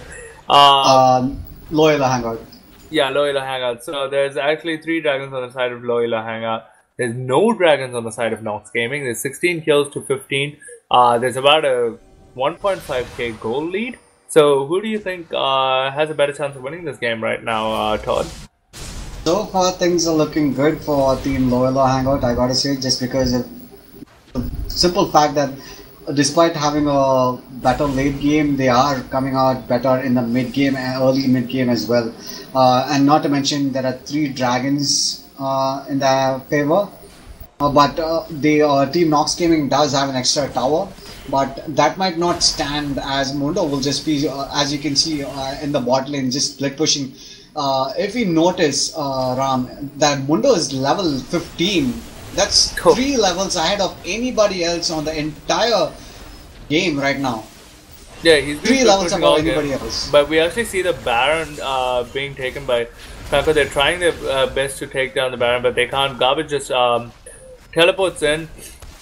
Uh, Um, Low Elo Hangout. Yeah, Low Elo Hangout. So there's actually three dragons on the side of Low Elo Hangout. There's no dragons on the side of Nox Gaming. There's 16 kills to 15. Uh, there's about a 1.5k goal lead. So who do you think uh, has a better chance of winning this game right now, uh, Todd? So far, things are looking good for Team Low Elo Hangout. I gotta say, just because of the simple fact that despite having a better late game, they are coming out better in the mid game and early mid game as well. Uh, and not to mention, there are three dragons uh, in their favor. Uh, but uh, the uh, team Nox Gaming does have an extra tower, but that might not stand as Mundo will just be, uh, as you can see in the bot lane, just split pushing. if we notice, Ram, that Mundo is level 15 that's cool. three levels ahead of anybody else on the entire game right now. Yeah, he's three levels above anybody game. else. But we actually see the Baron uh, being taken by Franco. They're trying their uh, best to take down the Baron, but they can't. Garbage just um, teleports in.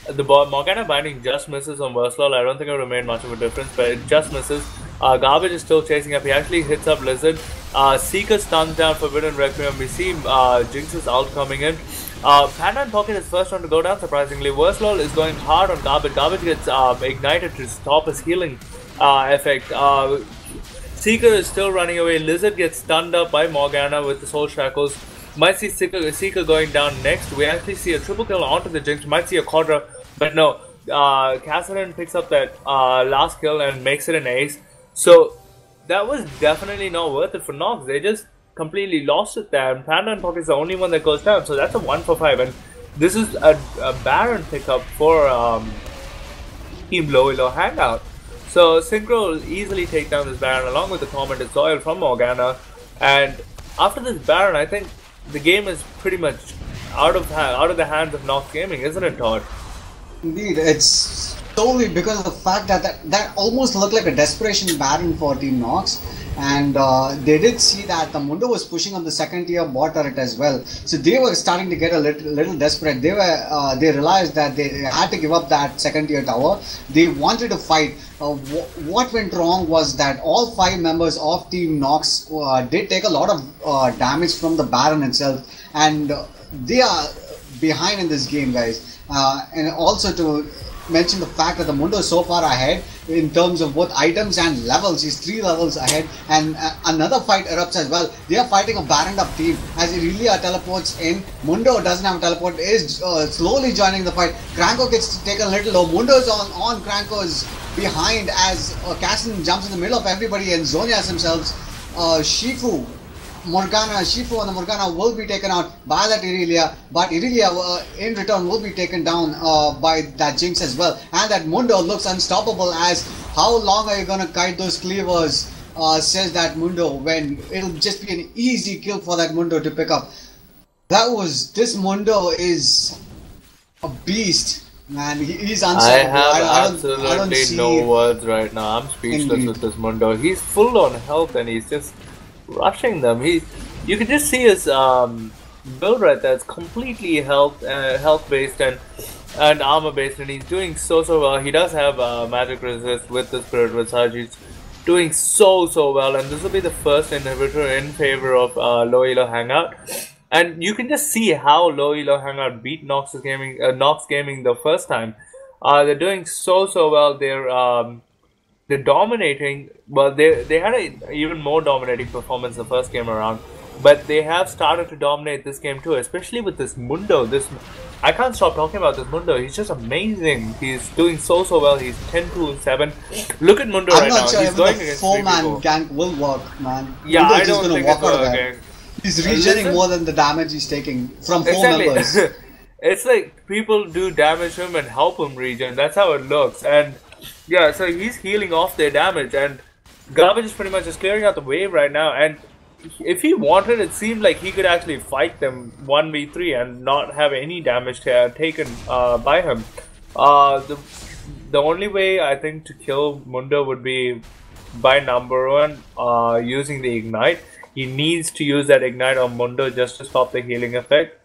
The Morgana binding just misses on Versatile. I don't think it would have made much of a difference, but it just misses. Uh, Garbage is still chasing up. He actually hits up Lizard. Uh, Seeker stuns down Forbidden Requiem. We see uh, Jinx's ult coming in. Uh, Panda and Pocket is first one to go down, surprisingly. Versatile is going hard on Garbage. Garbage gets um, ignited to stop his healing uh, effect. Uh, Seeker is still running away. Lizard gets stunned up by Morgana with the Soul Shackles. Might see Seeker, Seeker going down next. We actually see a triple kill onto the Jinx. Might see a Quadra, but no. Uh, picks up that uh, last kill and makes it an ace. So that was definitely not worth it for Nox. They just completely lost it there, and Panda and Pocket is the only one that goes down. So that's a 1 for 5. And this is a, a Baron pickup for um, Team Low Hangout. So Synchro will easily take down this Baron along with the Tormented Soil from Morgana. And after this Baron, I think the game is pretty much out of out of the hands of Nox Gaming, isn't it, Todd? Indeed, it's solely because of the fact that that, that almost looked like a desperation Baron for Team Nox and uh, they did see that the Mundo was pushing on the second tier bot turret as well. So they were starting to get a little, little desperate. They were uh, they realized that they had to give up that second tier tower. They wanted to fight. Uh, what went wrong was that all five members of Team Nox uh, did take a lot of uh, damage from the Baron itself, and they are behind in this game, guys. Uh, and also to mention the fact that the Mundo is so far ahead in terms of both items and levels. He's three levels ahead, and uh, another fight erupts as well. They are fighting a Baron up team as Irelia teleports in. Mundo doesn't have a teleport, is uh, slowly joining the fight. Kranko gets taken a little low. Mundo is on, on Kranko's behind as uh, jumps in the middle of everybody and Zhonya's himself. Uh, Shifu Morgana, Shifu and Morgana will be taken out by that Irelia, but Irelia uh, in return will be taken down uh, by that Jinx as well. And that Mundo looks unstoppable as how long are you gonna kite those cleavers, uh, says that Mundo, when it'll just be an easy kill for that Mundo to pick up. That was, this Mundo is a beast. Man, he's unstoppable. I have I, I absolutely I no words right now. I'm speechless Indeed. with this Mundo. He's full on health and he's just rushing them. He, you can just see his um, build right there. It's completely health uh, health based and and armor based, and he's doing so so well. He does have uh, magic resist with the spirit visage. He's doing so so well, and this will be the first inhibitor in favor of uh, low elo hangout. And you can just see how low elo hangout beat Nox gaming uh, Nox gaming the first time. Uh, they're doing so so well. They're um, they're dominating. Well, they they had a even more dominating performance the first game around, but they have started to dominate this game too, especially with this Mundo. This I can't stop talking about this Mundo. He's just amazing. He's doing so so well. He's ten to seven. Look at Mundo I'm right not now. Sure He's going the against four man gank will work, man. Yeah, Mundo I don't gonna think walk out of that. He's regenerating more than the damage he's taking from four exactly. members. [LAUGHS] it's like people do damage him and help him regen. That's how it looks. And yeah, so he's healing off their damage, and Garbage is pretty much just clearing out the wave right now. And if he wanted, it seemed like he could actually fight them 1v3 and not have any damage taken uh, by him. Uh, the, the only way I think to kill Mundo would be by number one uh, using the Ignite. He needs to use that Ignite on Mundo just to stop the healing effect.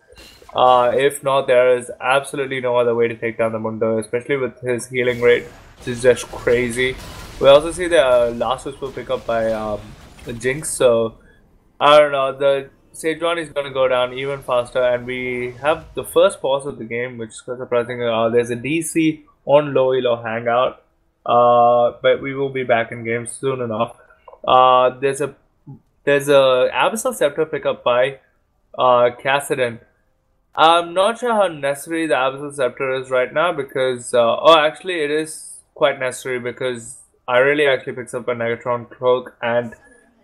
Uh, if not, there is absolutely no other way to take down the Mundo, especially with his healing rate. Is just crazy. We also see the uh, last will pick up by um, Jinx, so I don't know. The Sejuani is to go down even faster, and we have the first pause of the game, which is surprising. Uh, there's a DC on low elo hangout. Uh, but we will be back in game soon enough. Uh, there's a there's a Abyssal Scepter pickup by uh. I'm not sure how necessary the Abyssal Scepter is right now because uh, oh actually it is quite necessary because I really actually picks up a Negatron cloak and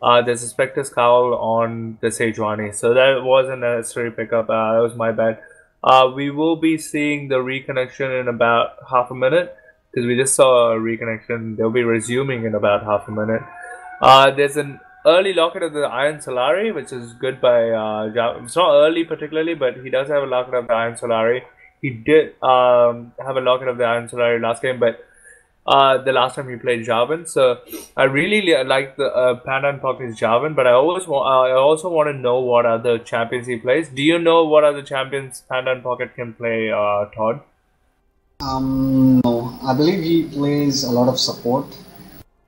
uh, there's a Spectre's Cowl on the Sejuani. So that was a necessary pickup. Uh, that was my bad. Uh, we will be seeing the reconnection in about half a minute because we just saw a reconnection. They'll be resuming in about half a minute. Uh, there's an early locket of the Iron Solari, which is good by uh, It's not early particularly, but he does have a locket of the Iron Solari. He did um, have a locket of the Iron Solari last game, but uh, the last time he played Jarvan. So I really like the uh, Panda and Pocket's Jarvan, but I always want, uh, I also want to know what other champions he plays. Do you know what other champions Panda and Pocket can play, uh, Todd? Um, no, I believe he plays a lot of support.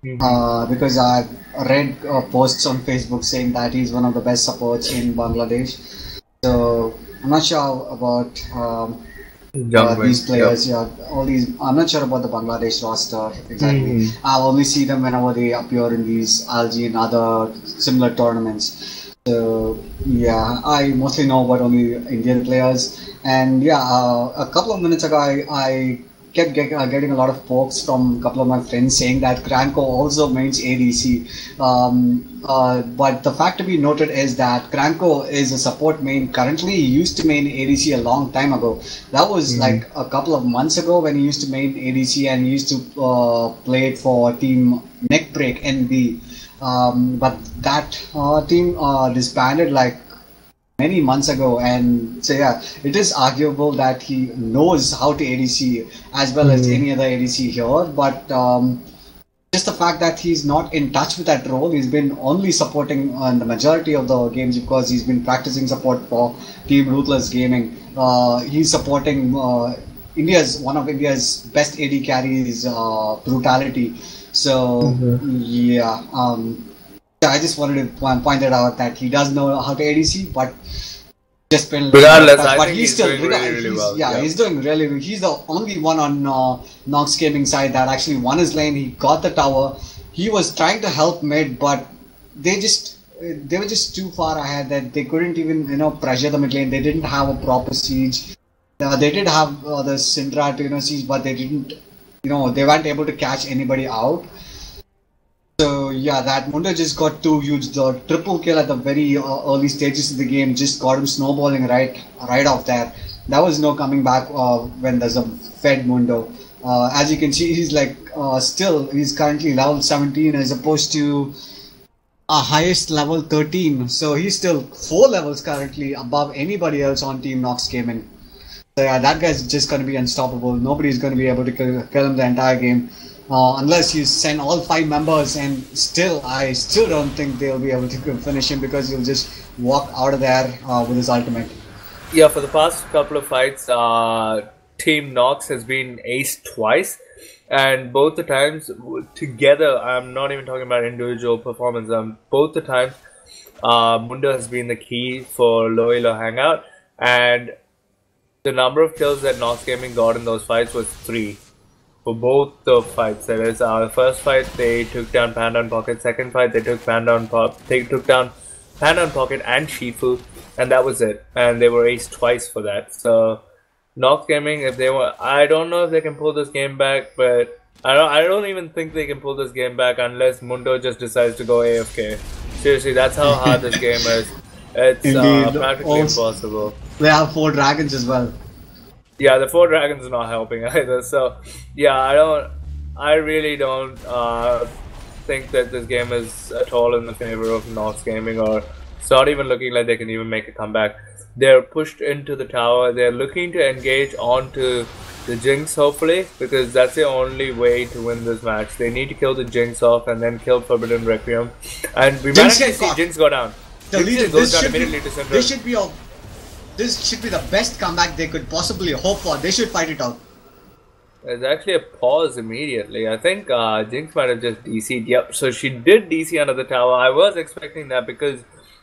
Mm-hmm. Uh, because I've read uh, posts on Facebook saying that he's one of the best supports in Bangladesh. So I'm not sure about um, uh, these players. Yep. Yeah, all these. I'm not sure about the Bangladesh roster exactly. Mm-hmm. I only see them whenever they appear in these ILG and other similar tournaments. So yeah, I mostly know about only Indian players. And yeah, uh, a couple of minutes ago, I, I kept get, uh, getting a lot of pokes from a couple of my friends saying that Kranko also mains ADC. Um, uh, but the fact to be noted is that Kranko is a support main currently. He used to main ADC a long time ago. That was mm-hmm. like a couple of months ago when he used to main ADC and he used to uh, play it for Team Neckbreak NB. Um, but that uh, team uh, disbanded like many months ago. And so, yeah, it is arguable that he knows how to ADC as well mm. as hmm. any other ADC here. But um, just the fact that he's not in touch with that role, he's been only supporting on the majority of the games because he's been practicing support for Team Ruthless Gaming. Uh, he's supporting uh, India's one of India's best AD carries, uh, Brutality. So mm-hmm. yeah. Um, I just wanted to point it out that he does know how to ADC, but just been regardless. But, but he's, he's, still doing really, really well. Yeah, yeah, he's doing really. Well. He's the only one on uh, Nox Gaming side that actually won his lane. He got the tower. He was trying to help mid, but they just they were just too far ahead that they couldn't even you know pressure the mid lane. They didn't have a proper siege. Uh, they did have uh, the Syndra to you know siege, but they didn't. You know they weren't able to catch anybody out. So yeah, that Mundo just got two huge. Triple kill at the very uh, early stages of the game just got him snowballing right, right off there. That was no coming back uh, when there's a fed Mundo. Uh, as you can see, he's like uh, still he's currently level 17 as opposed to a highest level 13. So he's still four levels currently above anybody else on Team Nox Gaming. So yeah, that guy's just going to be unstoppable. Nobody's going to be able to kill, kill him the entire game uh, unless you send all five members and still I still don't think they'll be able to [LAUGHS] finish him because he'll just walk out of there uh, with his ultimate. Yeah, for the past couple of fights, uh, Team Nox has been aced twice, and both the times together. I'm not even talking about individual performance. Um, both the times, uh, Mundo has been the key for low elo hangout, and the number of kills that Nox Gaming got in those fights was three for both the fights. There is our uh, first fight they took down Panda and Pocket. Second fight they took Panda and Pop. They took down Panda and Pocket and Shifu, and that was it. And they were aced twice for that. So Nox Gaming, if they were, I don't know if they can pull this game back, but I don't. I don't even think they can pull this game back unless Mundo just decides to go AFK. Seriously, that's how hard this [LAUGHS] game is. It's uh, practically also, impossible. They have four dragons as well yeah, the four dragons are not helping [LAUGHS] either. So yeah, I don't, I really don't uh, think that this game is at all in the favor of Nox Gaming, or it's not even looking like they can even make a comeback. They're pushed into the tower. They're looking to engage onto the Jinx, hopefully, because that's the only way to win this match. They need to kill the Jinx off and then kill Forbidden Requiem. And we Jinx managed to see Jinx go down. The Jinx leader, goes down immediately be, to Syndra. They should be all this should be the best comeback they could possibly hope for. They should fight it out. There's actually a pause immediately. I think uh, Jinx might have just DC'd. Yep, so she did DC under the tower. I was expecting that because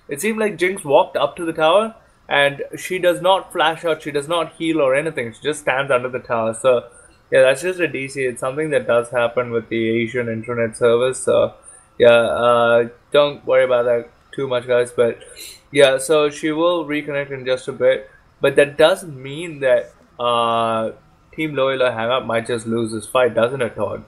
it seemed like Jinx walked up to the tower and she does not flash out, she does not heal or anything. She just stands under the tower. So Yeah, that's just a DC. It's something that does happen with the Asian internet service. So, yeah, uh, don't worry about that too much, guys. But yeah, so she will reconnect in just a bit. But that doesn't mean that uh, Team Low Elo Hangout might just lose this fight, doesn't it, Todd?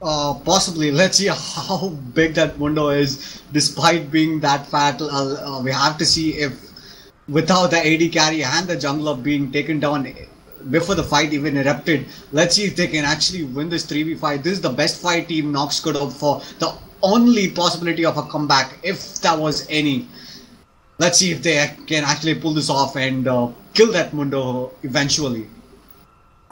Uh, possibly. Let's see [LAUGHS] how big that Mundo is, despite being that fat. Uh, uh, we have to see if, without the AD carry and the jungler being taken down before the fight even erupted, let's see if they can actually win this 3v5. This is the best fight Team Nox could hope for. The only possibility of a comeback, if there was any. Let's see if they can actually pull this off and uh, kill that Mundo eventually.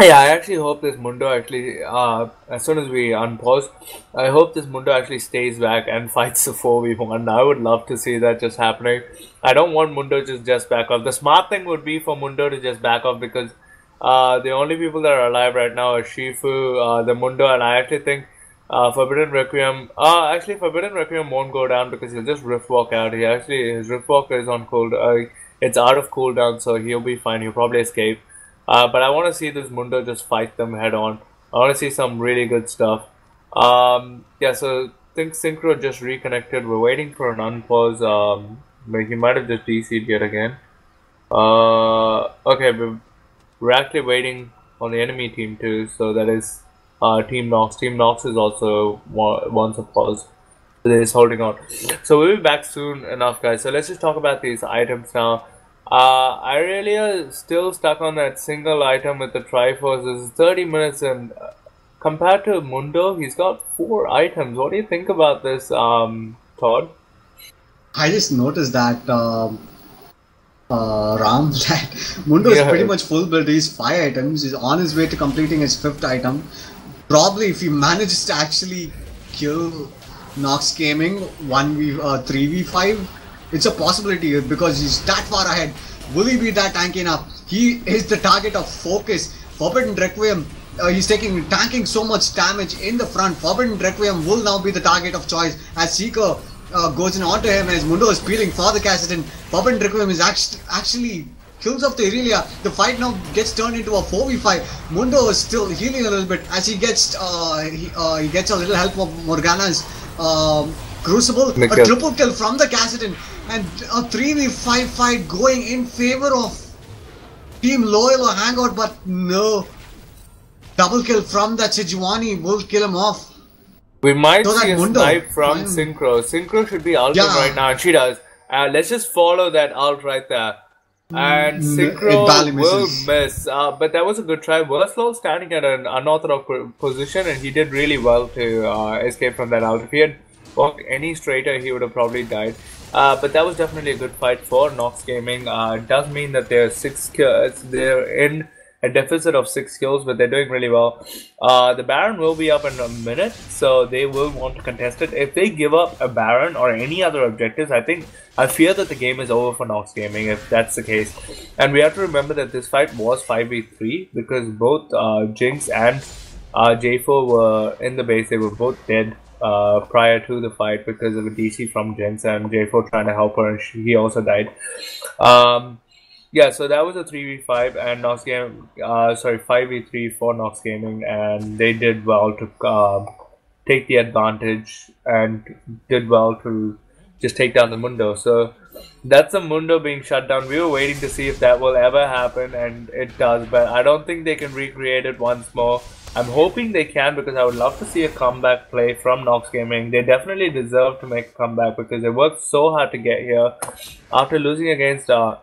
Yeah, I actually hope this Mundo actually, uh, as soon as we unpause, I hope this Mundo actually stays back and fights the 4v1. I would love to see that just happening. I don't want Mundo to just back off. The smart thing would be for Mundo to just back off because uh, the only people that are alive right now are Shifu, uh, the Mundo, and I actually think uh, Forbidden Requiem. Uh, actually, Forbidden Requiem won't go down because he'll just Rift Walk out. He actually his Rift Walk is on cold. Uh, it's out of cooldown, so he'll be fine. He'll probably escape. Uh, but I want to see this Mundo just fight them head on. I want to see some really good stuff. Um, yeah, so think Synchro just reconnected. We're waiting for an unpause. Um, but he might have just DC'd yet again. Uh, okay, we're, we're actually waiting on the enemy team too. So that is uh, Team Nox. Team Nox is also wants a pause. They're just holding on. So we'll be back soon enough, guys. So let's just talk about these items now. Uh, Irelia are still stuck on that single item with the Triforce. It's 30 minutes and uh, compared to Mundo, he's got four items. What do you think about this, um, Todd? I just noticed that um, uh, Ram [LAUGHS] that Mundo is pretty much full build. He's five items. He's on his way to completing his fifth item. Probably if he manages to actually kill Nox Gaming one v uh, three v five it's a possibility because he's that far ahead. Will he be that tanky enough? He is the target of focus. Forbidden Requiem, uh, he's taking tanking so much damage in the front. Forbidden Requiem will now be the target of choice as Seeker uh, goes in onto him as Mundo is peeling for the Kassadin. Forbidden Requiem is actually, actually kills off the Irelia. The fight now gets turned into a 4v5. Mundo is still healing a little bit as he gets uh, he, uh, he gets a little help of Morgana's um, Crucible. A triple kill from the Kassadin and a 3v5 fight going in favor of Team Low Elo Hangout, but no. Double kill from that Sejuani will kill him off. We might see a snipe from. Synchro. Synchro should be ultimate yeah. right now, and she does. Uh, let's just follow that ult right there. And mm, Synchro will miss. Uh, but that was a good try. Verslow standing at an unorthodox position, and he did really well to uh, escape from that ult. If he had walked any straighter, he would have probably died. Uh, but that was definitely a good fight for Nox Gaming. Uh, it does mean that they're six kills. They're in a deficit of six kills, but they're doing really well. Uh, the Baron will be up in a minute, so they will want to contest it. If they give up a Baron or any other objectives, I think I fear that the game is over for Nox Gaming if that's the case. And we have to remember that this fight was 5v3 because both uh, Jinx and uh, J4 were in the base. They were both dead uh, prior to the fight because of a DC from Jinx and J4 trying to help her and she, he also died. Um, yeah, so that was a 3v5 and Nox Game, uh, sorry, 5v3 for Nox Gaming and they did well to uh, take the advantage and did well to just take down the Mundo. So that's the Mundo being shut down. We were waiting to see if that will ever happen and it does, but I don't think they can recreate it once more. I'm hoping they can because I would love to see a comeback play from Nox Gaming. They definitely deserve to make a comeback because they worked so hard to get here. After losing against uh,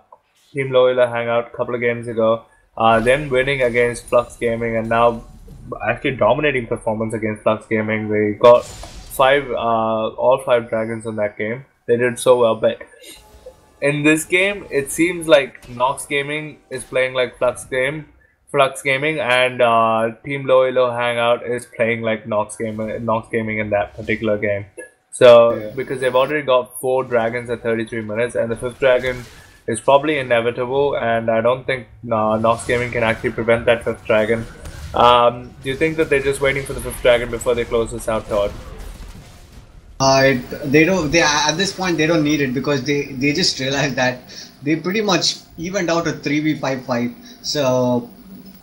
Team Low Elo Hangout a couple of games ago, uh, then winning against Flux Gaming, and now actually dominating performance against Flux Gaming. They got five, uh, all five dragons in that game. They did so well, but in this game, it seems like Nox Gaming is playing like Flux Game Flux Gaming and uh, Team Low Elo Hangout is playing like Nox Gaming, Nox Gaming in that particular game. So yeah. because they've already got four dragons at 33 minutes, and the fifth dragon is probably inevitable, and I don't think uh, Nox Gaming can actually prevent that fifth dragon. Um, do you think that they're just waiting for the fifth dragon before they close this out, Todd? Uh, they don't. They at this point they don't need it because they they just realized that they pretty much evened out a three v five fight. So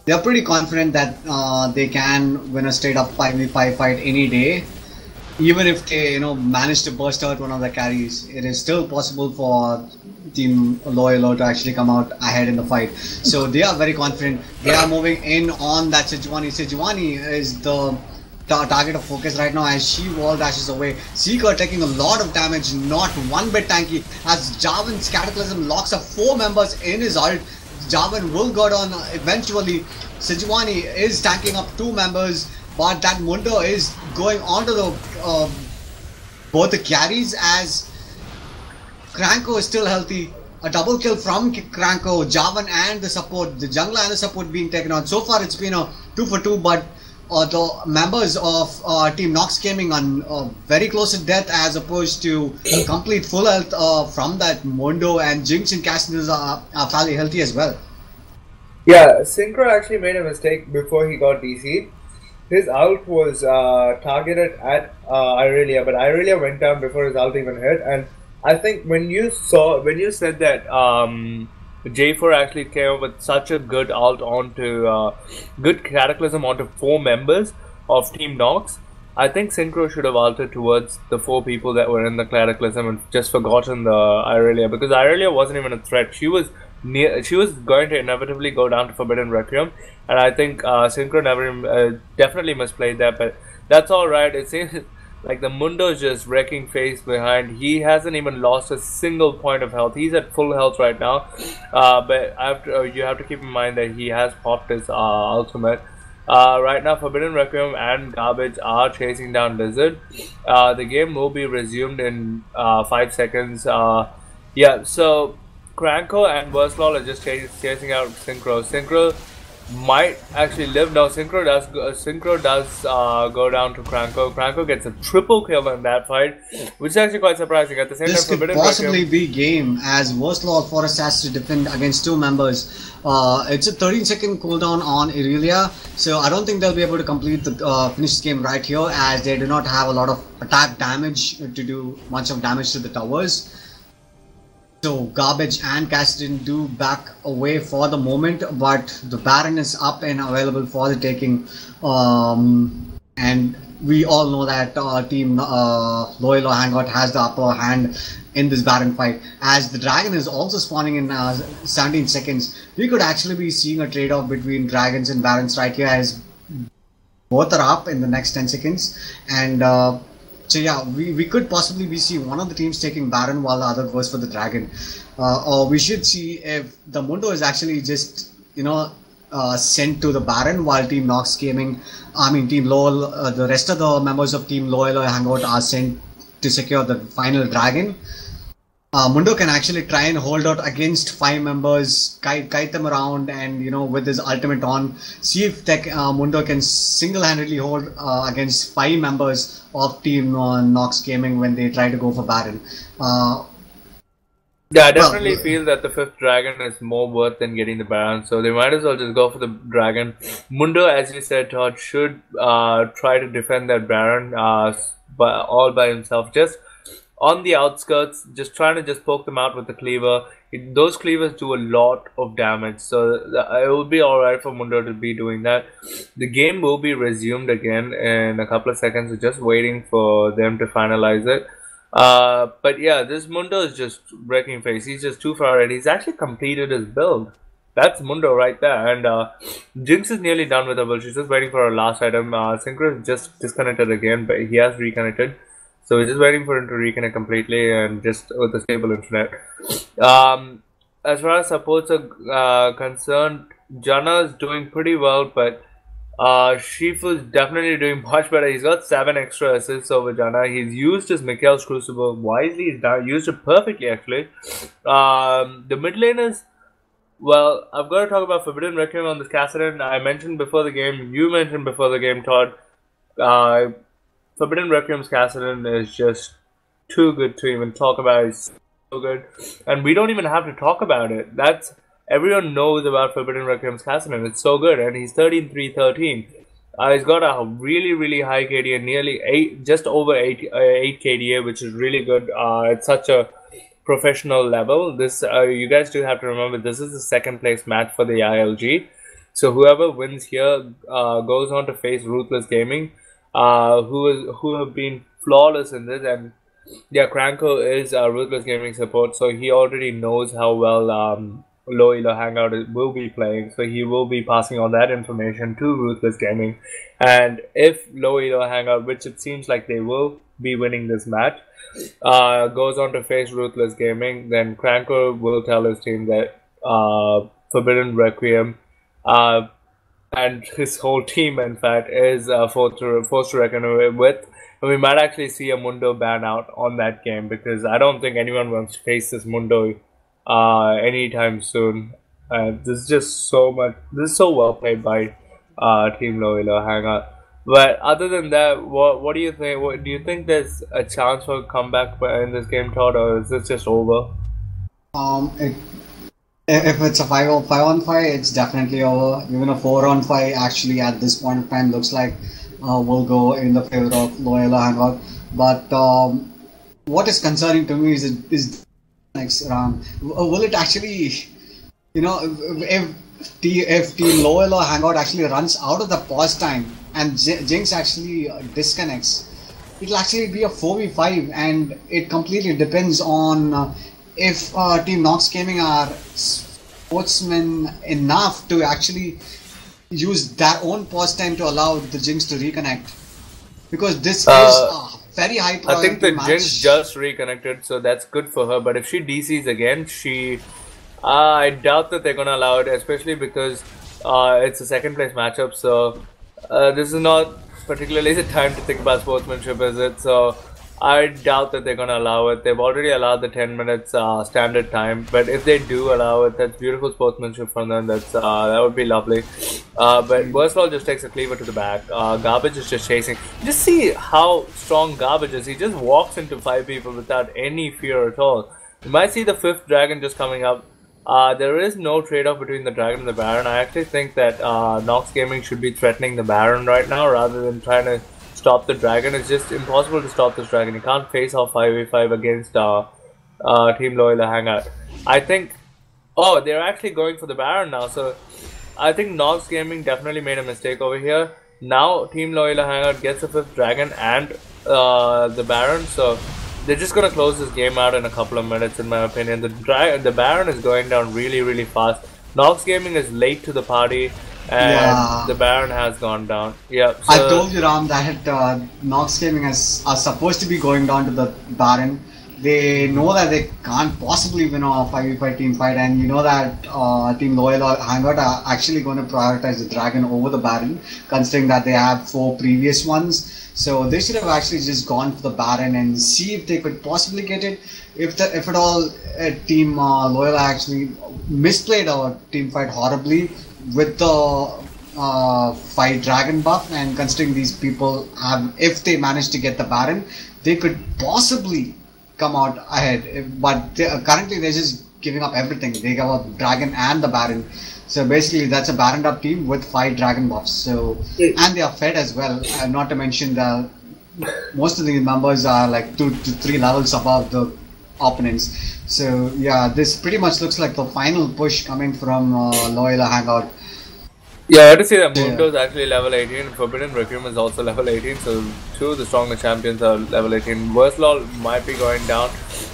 they're pretty confident that uh, they can win a straight up 5v5 fight any day. Even if they, you know, manage to burst out one of the carries, it is still possible for Team Loyal to actually come out ahead in the fight. So they are very confident. They are moving in on that Sejuani. Sejuani is the target of focus right now as she wall dashes away. Seeker taking a lot of damage, not one bit tanky as Jarvan's Cataclysm locks up four members in his ult. Jarvan will go down eventually. Sejuani is tanking up two members, but that Mundo is going onto the uh, both the carries as Kranko is still healthy. A double kill from Kranko, Jarvan and the support, the jungler and the support being taken on. So far it's been a two for two, but uh, the members of uh, Team Nox Gaming are uh, very close to death as opposed to complete full health uh, from that Mundo and Jinx and Cassidy are, are fairly healthy as well. Yeah, Synchro actually made a mistake before he got DC. His ult was uh, targeted at uh, Irelia, but Irelia went down before his ult even hit. And I think when you saw, when you said that um, J4 actually came up with such a good alt onto uh, good cataclysm onto four members of Team Nox. I think Synchro should have altered towards the four people that were in the cataclysm and just forgotten the Irelia because Irelia wasn't even a threat. She was near. She was going to inevitably go down to Forbidden Requiem, and I think uh, Synchro never uh, definitely misplayed that. But that's all right. It seems like the Mundo's just wrecking face behind. He hasn't even lost a single point of health. He's at full health right now. Uh, but after, uh, you have to keep in mind that he has popped his uh, ultimate. Uh, right now, Forbidden Requiem and Garbage are chasing down Lizard. Uh, the game will be resumed in uh, 5 seconds. yeah, so Kranko and Verselaw are just chasing out Synchro. Synchro might actually live now. Synchro does uh, Synchro does uh, go down to Kranko. Kranko gets a triple kill in that fight, which is actually quite surprising. At the same this time, could possibly be game as Verselaw Forest has to defend against two members. Uh, it's a 13 second cooldown on Irelia, so I don't think they'll be able to complete the uh, finish game right here as they do not have a lot of attack damage to do much of damage to the towers. So Garbage and Cassidy do back away for the moment, but the Baron is up and available for the taking. Um, and we all know that uh, Team uh, Low Elo Hangout has the upper hand in this Baron fight. As the Dragon is also spawning in uh, 17 seconds, we could actually be seeing a trade-off between Dragons and Barons right here as both are up in the next 10 seconds. And uh, so yeah, we, we could possibly be see one of the teams taking Baron while the other goes for the Dragon, uh, or we should see if the Mundo is actually just you know uh, sent to the Baron while Team Nox Gaming, I mean Team Loyal, uh, the rest of the members of Team Low Elo Hangout are sent to secure the final Dragon uh, Mundo can actually try and hold out against five members, kite, kite them around, and you know with his ultimate on, see if tech, uh, Mundo can single-handedly hold uh, against five members of Team uh, Nox Gaming when they try to go for Baron. Uh, yeah, I definitely well, feel that the fifth dragon is more worth than getting the Baron, so they might as well just go for the dragon. Mundo, as you said, Todd, should uh, try to defend that Baron by, all by himself. Just on the outskirts, just trying to just poke them out with the cleaver. It, those cleavers do a lot of damage, so it will be alright for Mundo to be doing that. The game will be resumed again in a couple of seconds. We're just waiting for them to finalize it. Uh, but yeah, this Mundo is just wrecking face. He's just too far ahead. He's actually completed his build. That's Mundo right there. And uh, Jinx is nearly done with her build. She's just waiting for her last item. Uh, Synchro just disconnected again, but he has reconnected. So we're just waiting for him to reconnect completely and just with a stable internet. Um, as far as supports are uh, concerned, Janna is doing pretty well, but uh, is definitely doing [LAUGHS] much better. He's got seven extra assists over Janna. He's used his Mikael's Crucible wisely. He's used it perfectly, actually. Um, the mid laners, well, I've got to talk about Forbidden Requiem on this Kassadin. I mentioned before the game, you mentioned before the game, Todd. Uh, Forbidden Requiem's Kassadin is just too good to even talk about. It's so good. And we don't even have to talk about it. That's everyone knows about Forbidden Requiem's Kassadin. It's so good. And he's 13 3 13. Uh, he's got a really, really high KDA, nearly eight, just over eight, uh, eight KDA, which is really good. Uh, it's such a professional level. This, uh, you guys do have to remember, this is the second place match for the ILG. So whoever wins here uh, goes on to face Ruthless Gaming, uh, who who have been flawless in this. And yeah, Cranko is Ruthless Gaming support, so he already knows how well um, Low Elo Hangout will be playing. So he will be passing on that information to Ruthless Gaming. And if Low Elo Hangout, which it seems like they will be winning this match, uh, goes on to face Ruthless Gaming, then Cranko will tell his team that uh, Forbidden Requiem uh, and his whole team, in fact, is uh, forced, to, forced to reckon with. And we might actually see a Mundo ban out on that game because I don't think anyone wants to face this Mundo uh, anytime soon. Uh, this is just so much. This is so well played by uh, Team Low Elo Hangout. But other than that, what what do you think? What, do you think there's a chance for a comeback in this game, Todd, or is this just over? Um, it if it's a 5 on 5 on 5, it's definitely over. Even a 4 on 5 actually at this point of time looks like uh, will go in the favor of Low Elo Hangout. But um, what is concerning to me is, is next round. Will it actually, you know, if if Elo Hangout actually runs out of the pause time and Jinx actually disconnects, it'll actually be a 4v5 and it completely depends on uh, if uh, Team Nox Gaming are sportsmen enough to actually use their own pause time to allow the Jinx to reconnect. Because this uh, is a very high I think the match. Jinx just reconnected, so that's good for her. But if she DCs again, she. Uh, I doubt that they're gonna allow it, especially because uh, it's a second place matchup. So uh, this is not particularly the time to think about sportsmanship, is it? So I doubt that they're going to allow it. They've already allowed the 10 minutes uh, standard time, but if they do allow it, that's beautiful sportsmanship from them. That's uh, That would be lovely. Uh, but Versal just takes a cleaver to the back. Uh, Garbage is just chasing. Just see how strong Garbage is. He just walks into five people without any fear at all. You might see the fifth dragon just coming up. Uh, there is no trade-off between the dragon and the baron. I actually think that uh, Nox Gaming should be threatening the baron right now rather than trying to stop the dragon. It's just impossible to stop this dragon. You can't face off 5v5 against uh, uh, Team Low Elo Hangout. I think... Oh, they're actually going for the Baron now. So I think Nox Gaming definitely made a mistake over here. Now Team Low Elo Hangout gets the 5th dragon and uh, the Baron. So they're just gonna close this game out in a couple of minutes in my opinion. The, the Baron is going down really really fast. Nox Gaming is late to the party and yeah. the Baron has gone down. Yeah. So I told you, Ram, that uh, Nox Gaming is, are supposed to be going down to the Baron. They know that they can't possibly win a 5v5 team fight, and you know that uh, Team Low Elo Hangout are actually going to prioritize the Dragon over the Baron, considering that they have four previous ones. So they should have actually just gone for the Baron and see if they could possibly get it. If the, if at all uh, Team uh, Low Elo actually misplayed our team fight horribly, with the uh, five dragon buff and considering these people have if they manage to get the baron they could possibly come out ahead. But they, uh, currently they're just giving up everything. They give up dragon and the baron. So basically that's a baron up team with five dragon buffs. So and they are fed as well. Uh, not to mention the most of the members are like two to three levels above the opponents so yeah this pretty much looks like the final push coming from uh, Low Elo Hangout yeah, I had to say that Mundo is actually level 18, Forbidden Requiem is also level 18, so two of the strongest champions are level 18. Versalaw might be going down.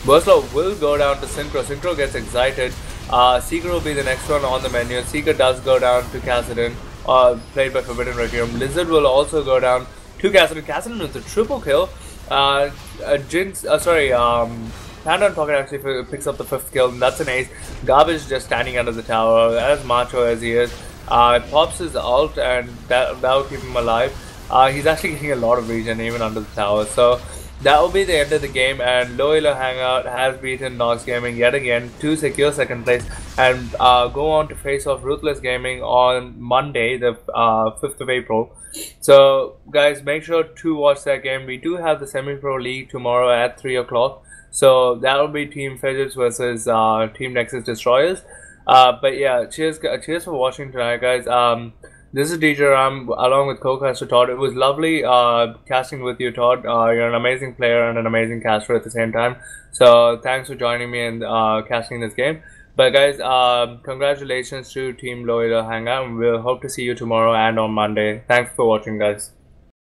Versalaw will go down to Synchro. Synchro gets excited. Uh, Seeker will be the next one on the menu. Seeker does go down to Kassadin, uh, played by Forbidden Requiem. Lizard will also go down to Kassadin. Kassadin with a triple kill. Uh, uh, Jinx, uh, sorry, um, Panda and Pocket actually picks up the fifth kill, and that's an ace. Garbage just standing under the tower, as macho as he is. Uh, pops his ult and that, that will keep him alive. Uh, he's actually getting a lot of regen even under the tower. So that will be the end of the game and Low Elo Hangout has beaten Nox Gaming yet again to secure second place and uh, go on to face off Ruthless Gaming on Monday the uh, 5th of April. So guys make sure to watch that game. We do have the semi-pro league tomorrow at 3 o'clock. So that will be Team Fidgets versus uh, Team Nexus Destroyers. Uh, but yeah, cheers, cheers for watching tonight, guys. Um, this is DJ Ram along with co-caster Todd. It was lovely uh, casting with you, Todd. Uh, you're an amazing player and an amazing caster at the same time. So thanks for joining me and uh, casting this game. But guys, um, congratulations to Team Low Elo Hangout. We'll hope to see you tomorrow and on Monday. Thanks for watching, guys.